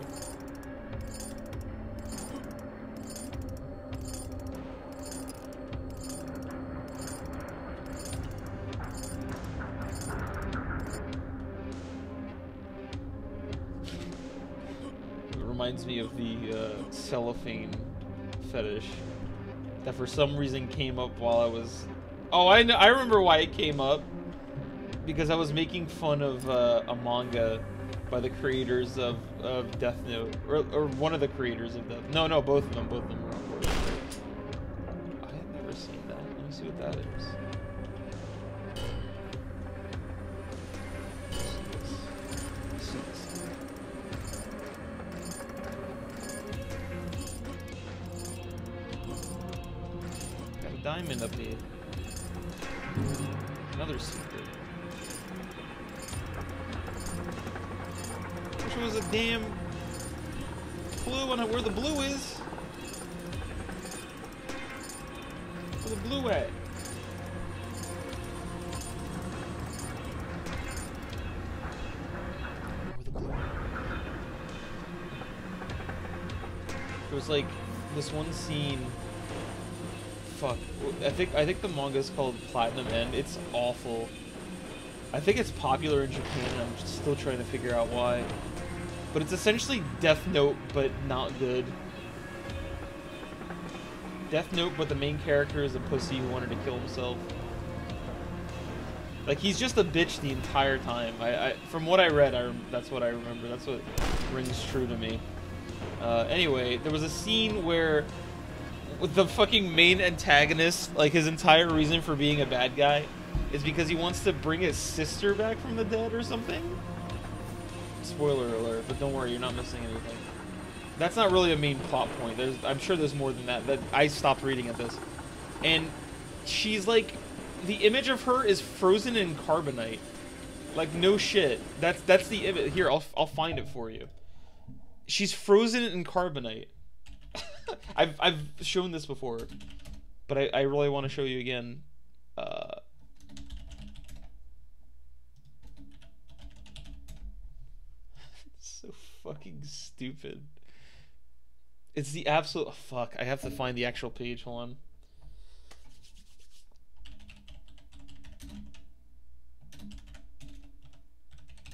Fetish that for some reason came up while I was. Oh, I know. I remember why it came up because I was making fun of uh, a manga by the creators of, of Death Note, or, or one of the creators of Death. No, no, both of them. Both of them were on board. I have never seen that. Let me see what that is. Manga is called Platinum End. It's awful. I think it's popular in Japan, and I'm still trying to figure out why. But it's essentially Death Note, but not good. Death Note, but the main character is a pussy who wanted to kill himself. Like he's just a bitch the entire time. I, I from what I read, I that's what I remember. That's what rings true to me. Uh, anyway, there was a scene where with the fucking main antagonist, like his entire reason for being a bad guy, is because he wants to bring his sister back from the dead or something. Spoiler alert, but don't worry, you're not missing anything. That's not really a main plot point. There's, I'm sure there's more than that. That I stopped reading at this, and she's like, the image of her is frozen in carbonite. Like no shit. That's that's the image. Here, I'll I'll find it for you. She's frozen in carbonite. [laughs] I've I've shown this before, but I, I really want to show you again. Uh, [laughs] so fucking stupid. It's the absolute oh, fuck. I have to find the actual page. Hold on.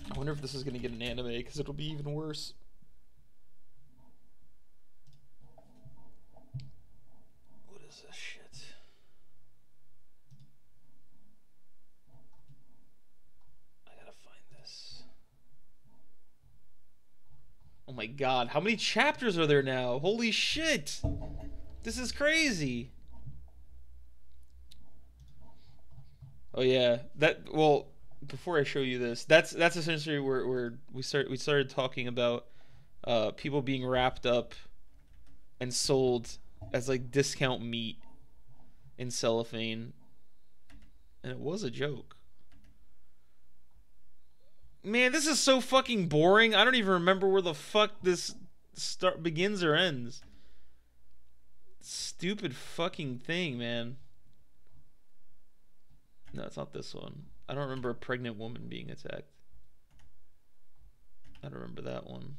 I wonder if this is gonna get an anime because it'll be even worse. What is this shit? I gotta find this. Oh my god, how many chapters are there now? Holy shit! This is crazy. Oh yeah, that well. Before I show you this, that's that's essentially where, where we start we started talking about uh, people being wrapped up and sold as like discount meat in cellophane, and it was a joke. Man, this is so fucking boring. I don't even remember where the fuck this start begins or ends. Stupid fucking thing, man. No, it's not this one. I don't remember a pregnant woman being attacked. I don't remember that one.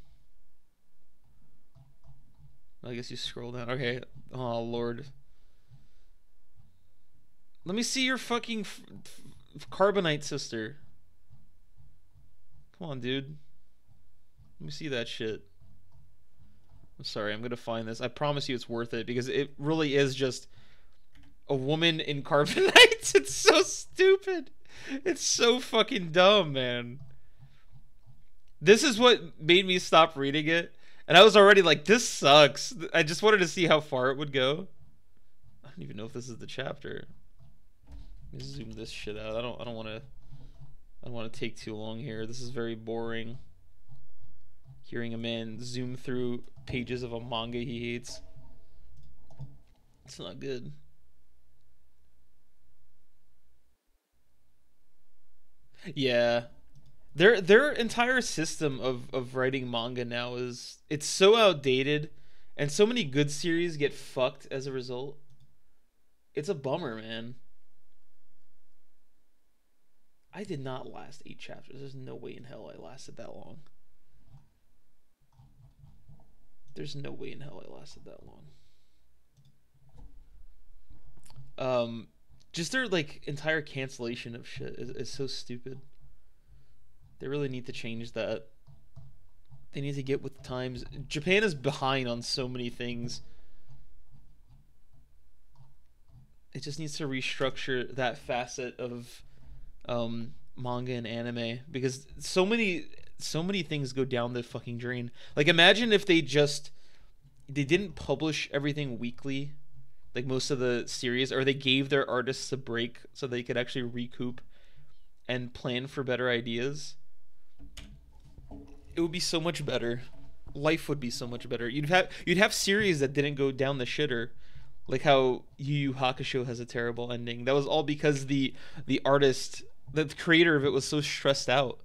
I guess you scroll down. Okay. Oh, Lord. Let me see your fucking carbonite sister. Come on, dude. Let me see that shit. I'm sorry, I'm gonna find this. I promise you it's worth it because it really is just a woman in carbonite. [laughs] It's so stupid. It's so fucking dumb, man. This is what made me stop reading it. And I was already like, this sucks. I just wanted to see how far it would go. I don't even know if this is the chapter. Let me zoom this shit out. I don't I don't wanna I don't wanna take too long here. This is very boring. Hearing a man zoom through pages of a manga he hates. It's not good. Yeah. Their their entire system of, of writing manga now is it's so outdated and so many good series get fucked as a result. It's a bummer, man. I did not last eight chapters. There's no way in hell I lasted that long. There's no way in hell I lasted that long. Um, just their like entire cancellation of shit is, is so stupid. They really need to change that. They need to get with the times. Japan is behind on so many things. It just needs to restructure that facet of um, manga and anime because so many so many things go down the fucking drain. Like imagine if they just they didn't publish everything weekly like most of the series or they gave their artists a break so they could actually recoup and plan for better ideas. It would be so much better. Life would be so much better. You'd have you'd have series that didn't go down the shitter. Like how Yu Yu Hakusho has a terrible ending. That was all because the the artist, the creator of it was so stressed out.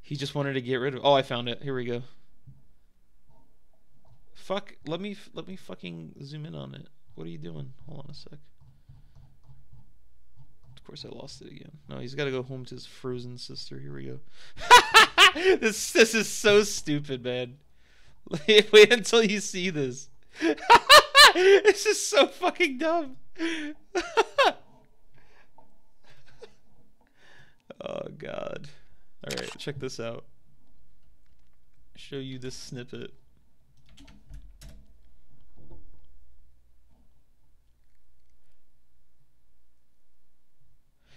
He just wanted to get rid of. Oh, I found it. Here we go. Fuck. Let me let me fucking zoom in on it. What are you doing? Hold on a sec. Of course, I lost it again. No, he's got to go home to his frozen sister. Here we go. [laughs] this this is so stupid, man. [laughs] Wait until you see this. [laughs] this is so fucking dumb. Oh god. All right, check this out. Show you this snippet.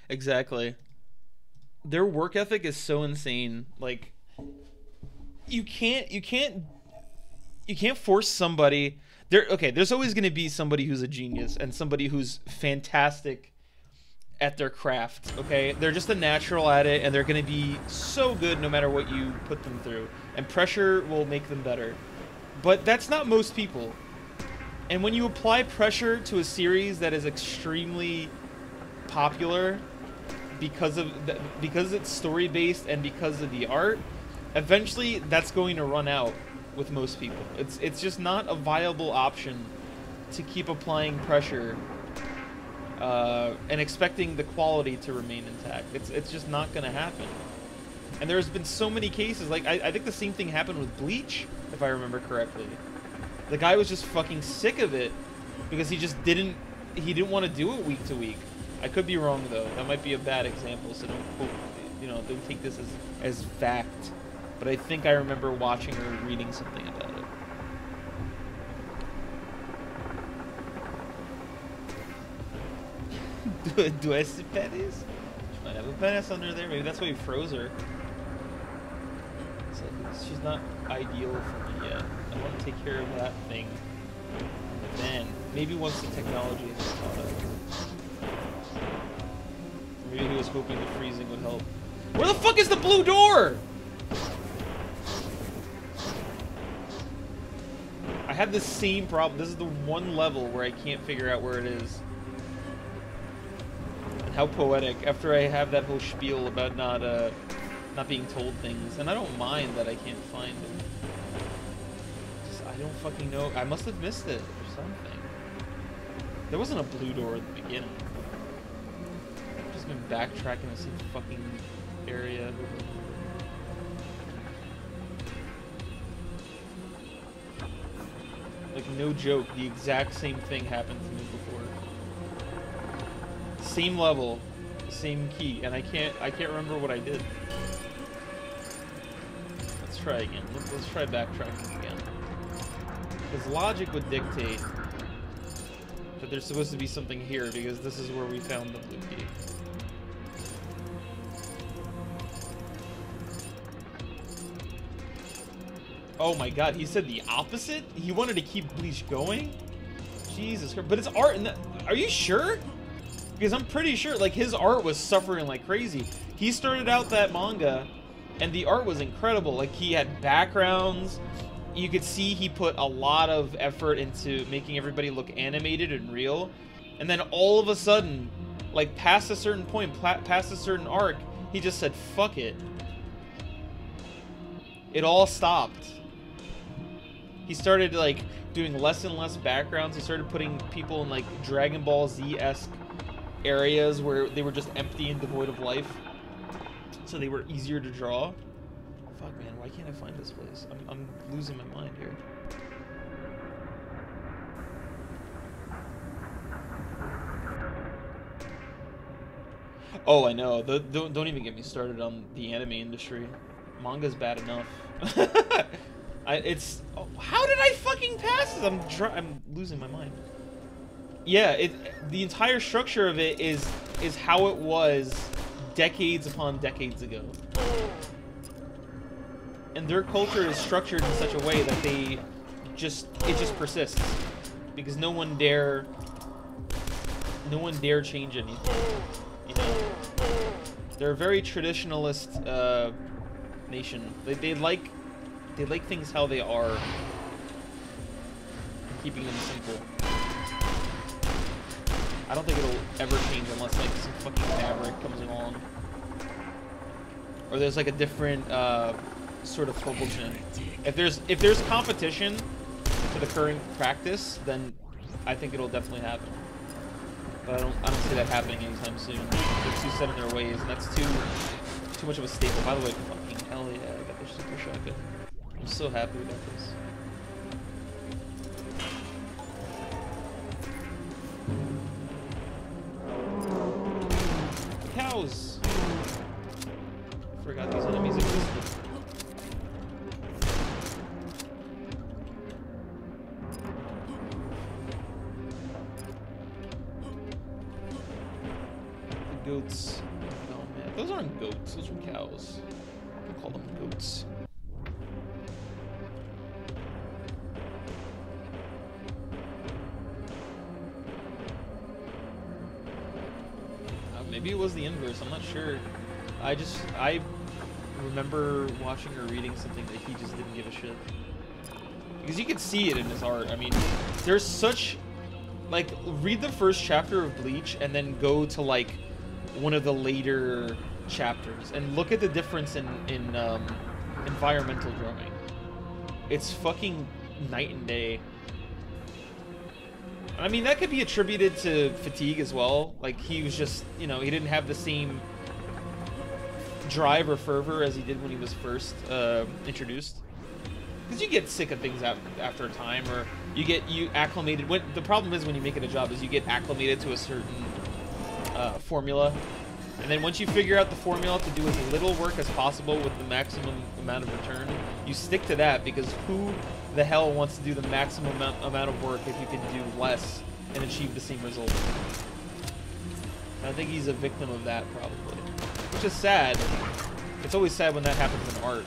Exactly. Their work ethic is so insane. Like you can't you can't you can't force somebody there okay, there's always going to be somebody who's a genius and somebody who's fantastic at their craft, okay? They're just a natural at it and they're going to be so good no matter what you put them through. And pressure will make them better. But that's not most people. And when you apply pressure to a series that is extremely popular because of the, because it's story based and because of the art, eventually that's going to run out with most people. It's it's just not a viable option to keep applying pressure uh, and expecting the quality to remain intact. It's it's just not going to happen. And there's been so many cases. Like I, I think the same thing happened with Bleach, if I remember correctly. The guy was just fucking sick of it because he just didn't he didn't want to do it week to week. I could be wrong though. That might be a bad example, so don't quote, you know don't take this as as fact. But I think I remember watching or reading something about it. Do, do I see penis? She might have a penis under there. Maybe that's why we froze her. So she's not ideal for me yet. I want to take care of that thing. Then, maybe once the technology is caught up. Maybe he was hoping the freezing would help. Where the fuck is the blue door? I had the same problem. This is the one level where I can't figure out where it is. How poetic. After I have that whole spiel about not uh, not being told things, and I don't mind that I can't find it. Just, I don't fucking know. I must have missed it or something. There wasn't a blue door at the beginning. I've just been backtracking the same fucking area. Like, no joke, the exact same thing happened to me before. Same level, same key, and I can't, I can't remember what I did. Let's try again. Let's, try backtracking again. Because logic would dictate that there's supposed to be something here, because this is where we found the blue key. Oh my god, he said the opposite? He wanted to keep Bleach going? Jesus Christ. But it's art and Are you sure? Because I'm pretty sure, like, his art was suffering like crazy. He started out that manga, and the art was incredible. Like, he had backgrounds. You could see he put a lot of effort into making everybody look animated and real. And then all of a sudden, like, past a certain point, past a certain arc, he just said, fuck it. It all stopped he started like doing less and less backgrounds. He started putting people in like Dragon Ball Z esque areas where they were just empty and devoid of life, so they were easier to draw. Fuck, man, why can't I find this place? I'm, I'm losing my mind here. Oh, I know. The, don't, don't even get me started on the anime industry. Manga's bad enough. [laughs] I, it's oh, how did I fucking pass this? I'm I'm losing my mind. Yeah, it the entire structure of it is is how it was decades upon decades ago. And their culture is structured in such a way that they just it just persists because no one dare no one dare change anything. You know, they're a very traditionalist uh, nation. They they like they like things how they are, keeping them simple. I don't think it'll ever change unless like some fucking Maverick comes along, or there's like a different uh, sort of propulsion. If there's if there's competition to the current practice, then I think it'll definitely happen. But I don't I don't see that happening anytime soon. They're too set in their ways, and that's too too much of a staple. By the way, fucking hell yeah, I got the super shotgun. I'm so happy about this. Cows! Forgot these enemies sure. I just I remember watching or reading something that he just didn't give a shit because you could see it in his art. I mean, there's such like read the first chapter of Bleach and then go to like one of the later chapters and look at the difference in in um, environmental drawing. It's fucking night and day. I mean, that could be attributed to fatigue as well. Like, he was just, you know, he didn't have the same drive or fervor as he did when he was first uh, introduced. Because you get sick of things after, a time, or you get you acclimated. When the problem is when you make it a job is you get acclimated to a certain uh, formula, and then once you figure out the formula to do as little work as possible with the maximum amount of return, you stick to that because who the hell wants to do the maximum amount, amount of work if you can do less and achieve the same result? I think he's a victim of that probably, which is sad. It's always sad when that happens in art.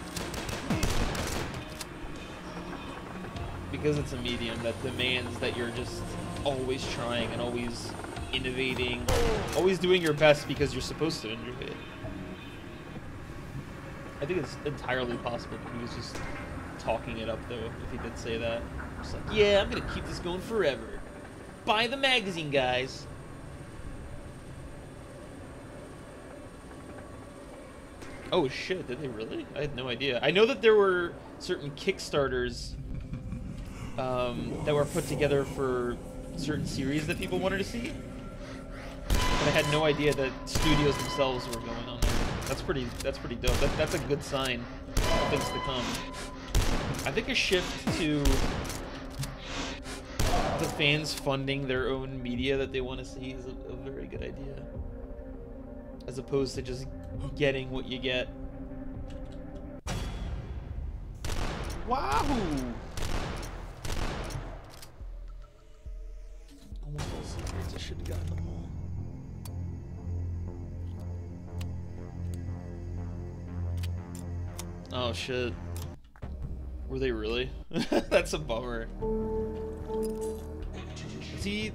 Because it's a medium that demands that you're just always trying and always innovating, always doing your best because you're supposed to it. I think it's entirely possible that he was just talking it up though, if he did say that. Just like, yeah, I'm gonna keep this going forever. Buy the magazine, guys. Oh shit, did they really? I had no idea. I know that there were certain Kickstarters um, that were put together for certain series that people wanted to see. But I had no idea that studios themselves were going on there. That's pretty that's pretty dope. That, that's a good sign things to come. I think a shift to the fans funding their own media that they want to see is a, a very good idea. As opposed to just getting what you get. Wahoo! Almost all secrets. I should have gotten them all. Oh shit. Were they really? [laughs] That's a bummer. See,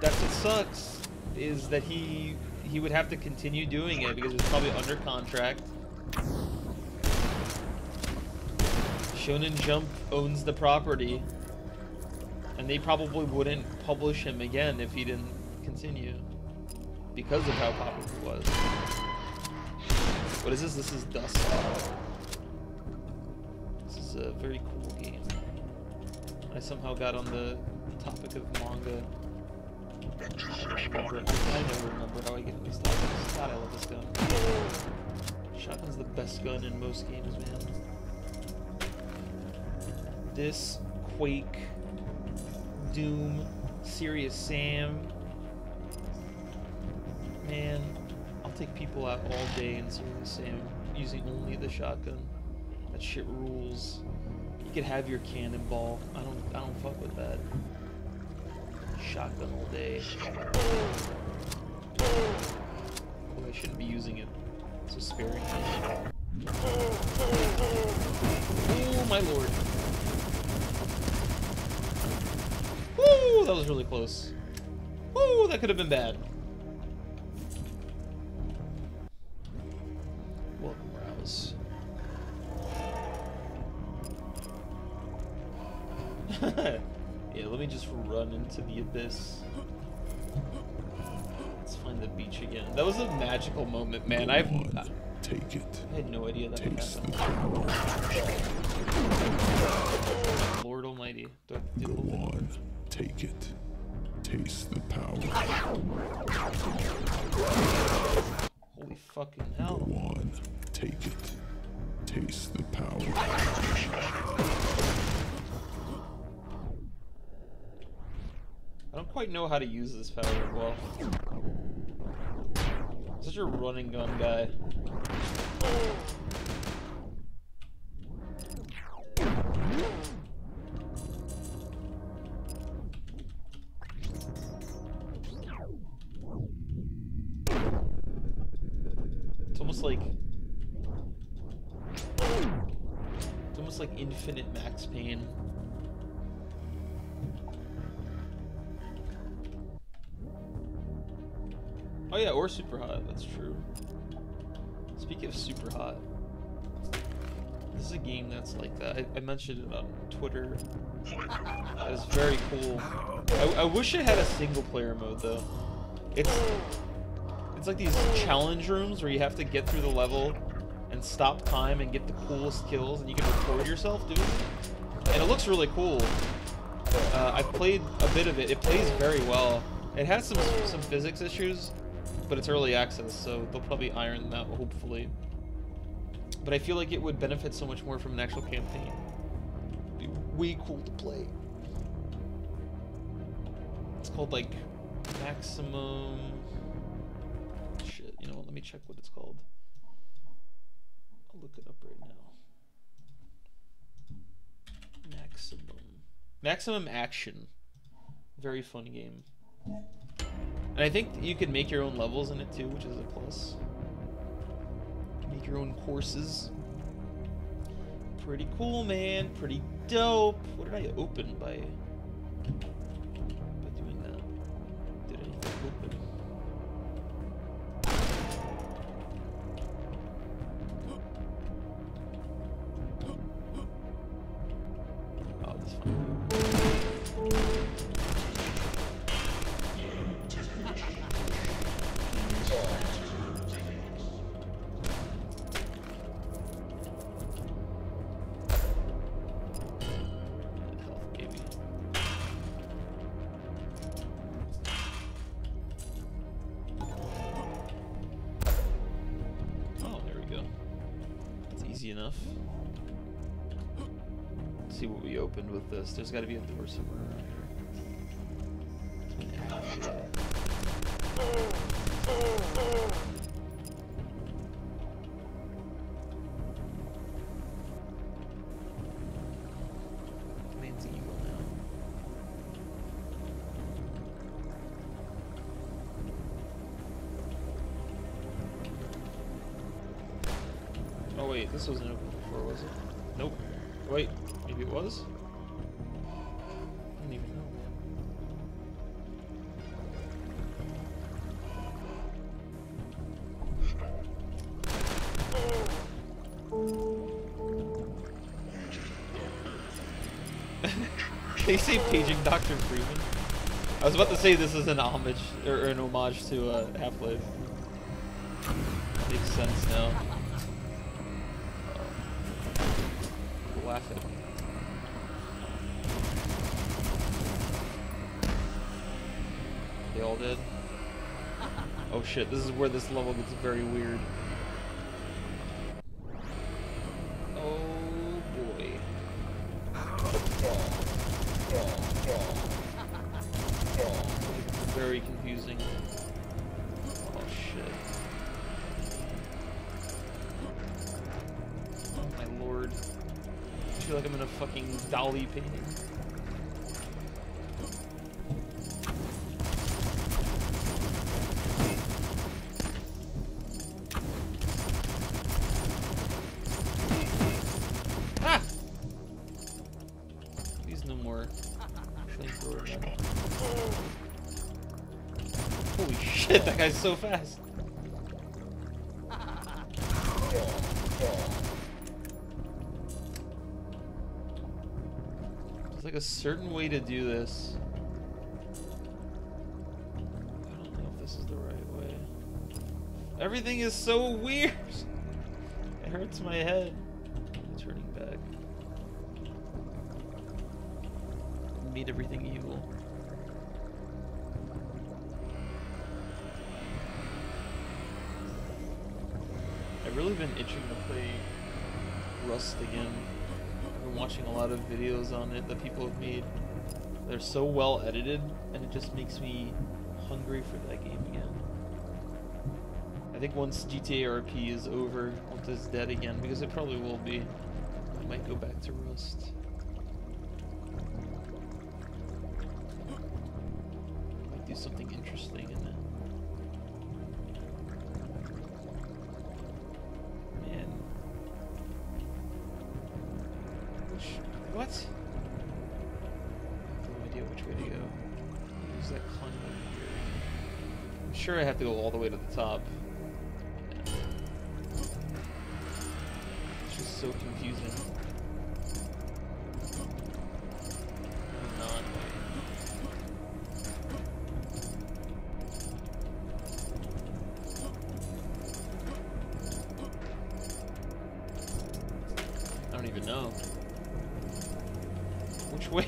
that's what sucks. Is that he he would have to continue doing it because it's probably under contract. Shonen Jump owns the property. And they probably wouldn't publish him again if he didn't continue. Because of how popular he was. What is this? This is Dusk. This is a very cool game. I somehow got on the topic of manga. I remember. How I get this gun. Shotgun's the best gun in most games, man. This, Quake, Doom, Serious Sam. Man, I'll take people out all day in Serious Sam using only the shotgun. That shit rules. You could have your cannonball. I don't I don't fuck with that. Shotgun all day. Oh, I shouldn't be using it so sparingly. Oh my lord. Woo! That was really close. Woo! That could have been bad. Into the abyss. Let's find the beach again. That was a magical moment, man. I've I, Take it. I had no idea that Taste the power. Lord Almighty. Do I do Go the whole thing? on. Take it. Taste the power. Holy fucking hell. Go on. Take it. Taste the power. Quite know how to use this power well. Such a running gun guy. It's yeah, or Superhot. That's true. Speaking of Superhot, this is a game that's like that. I, I mentioned it on Twitter. That is very cool. I, I wish it had a single player mode though. It's it's like these challenge rooms where you have to get through the level and stop time and get the coolest kills, and you can record yourself doing it. And it looks really cool. Uh, I've played a bit of it. It plays very well. It has some some physics issues, but it's early access, so they'll probably iron that, hopefully. But I feel like it would benefit so much more from an actual campaign. It'd be way cool to play. It's called like maximum. Shit, you know what? Let me check what it's called. I'll look it up right now. Maximum. Maximum action. Very fun game. And I think you can make your own levels in it too, which is a plus. Make your own courses. Pretty cool, man. Pretty dope. What did I open by by doing that? Did anything open? This. There's got to be a door somewhere around here. Now. Oh wait, this wasn't they say paging Dr. Freeman. I was about to say this is an homage or, an homage to uh, Half-Life. Makes sense now. Oh. Laugh at me. They all did? Oh shit, this is where this level gets very weird. Shit, that guy's so fast. There's like a certain way to do this. I don't know if this is the right way. Everything is so weird. [laughs] It hurts my head. I'm Turning back. Meet everything evil. I've really been itching to play Rust again. I've been watching a lot of videos on it that people have made. They're so well edited, and it just makes me hungry for that game again. I think once GTA RP is over, once it's dead again, because it probably will be, I might go back to Rust.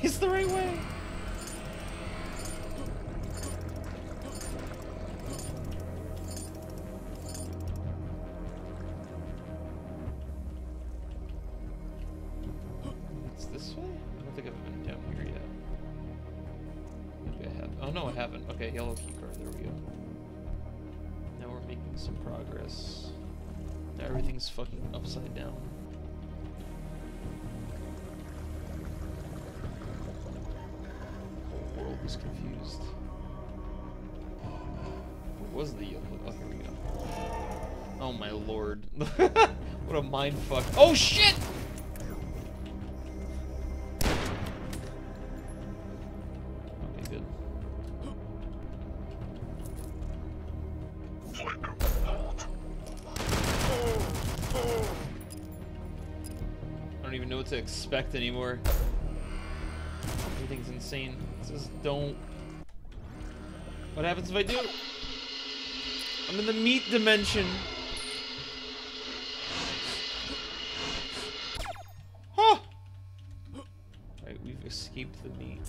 Is the right way? It's this way? I don't think I've been down here yet. Maybe I have. Oh no, I haven't. Okay, yellow key card. There we go. Now we're making some progress. Everything's fucking upside down. Was confused. What was the yellow? Oh, here we go. Oh my lord. [laughs] what a mind fuck. Oh shit! Okay, good. I don't even know what to expect anymore. Everything's insane. Says don't. What happens if I do? I'm in the meat dimension. Huh! Right, we've escaped the meat.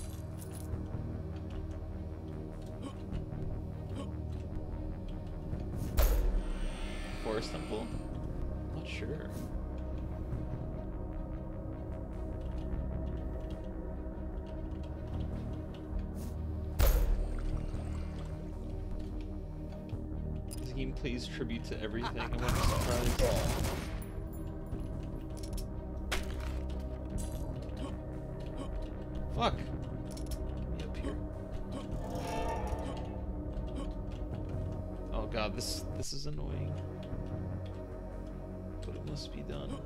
Forest Temple? Not sure. Plays tribute to everything. I wouldn't be [laughs] surprised. Fuck. Up here. Oh god, this this is annoying. But it must be done.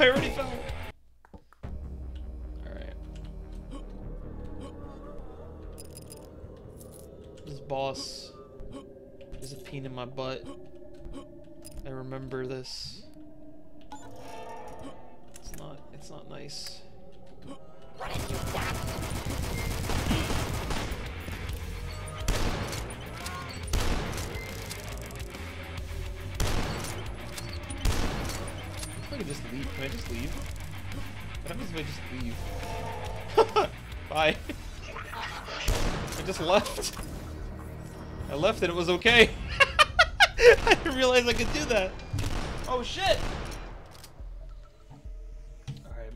I already fell. Alright. This boss is a pain in my butt. I remember this. It's not, it's not nice. Leave? [laughs] Bye. I just left. I left and it was okay. [laughs] I didn't realize I could do that. Oh shit! Alright.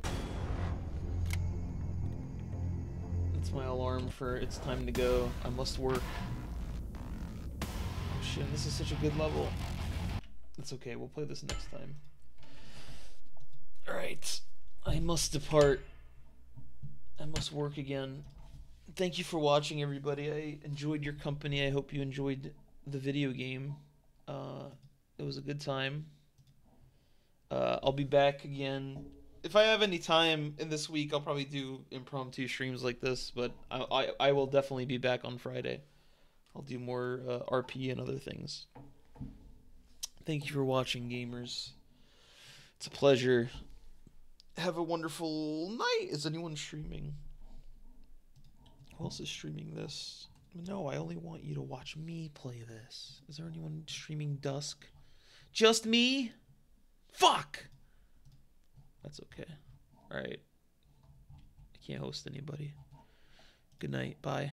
my alarm for it's time to go. I must work. Oh shit, this is such a good level. It's okay, we'll play this next time. Alright. I must depart. I must work again. Thank you for watching, everybody. I enjoyed your company. I hope you enjoyed the video game. Uh, it was a good time. Uh, I'll be back again. If I have any time in this week, I'll probably do impromptu streams like this, but I, I, I will definitely be back on Friday. I'll do more uh, RP and other things. Thank you for watching, gamers. It's a pleasure. Have a wonderful night. Is anyone streaming? Who else is streaming this? No, I only want you to watch me play this. Is there anyone streaming Dusk? Just me? Fuck! That's okay. Alright. I can't host anybody. Good night. Bye.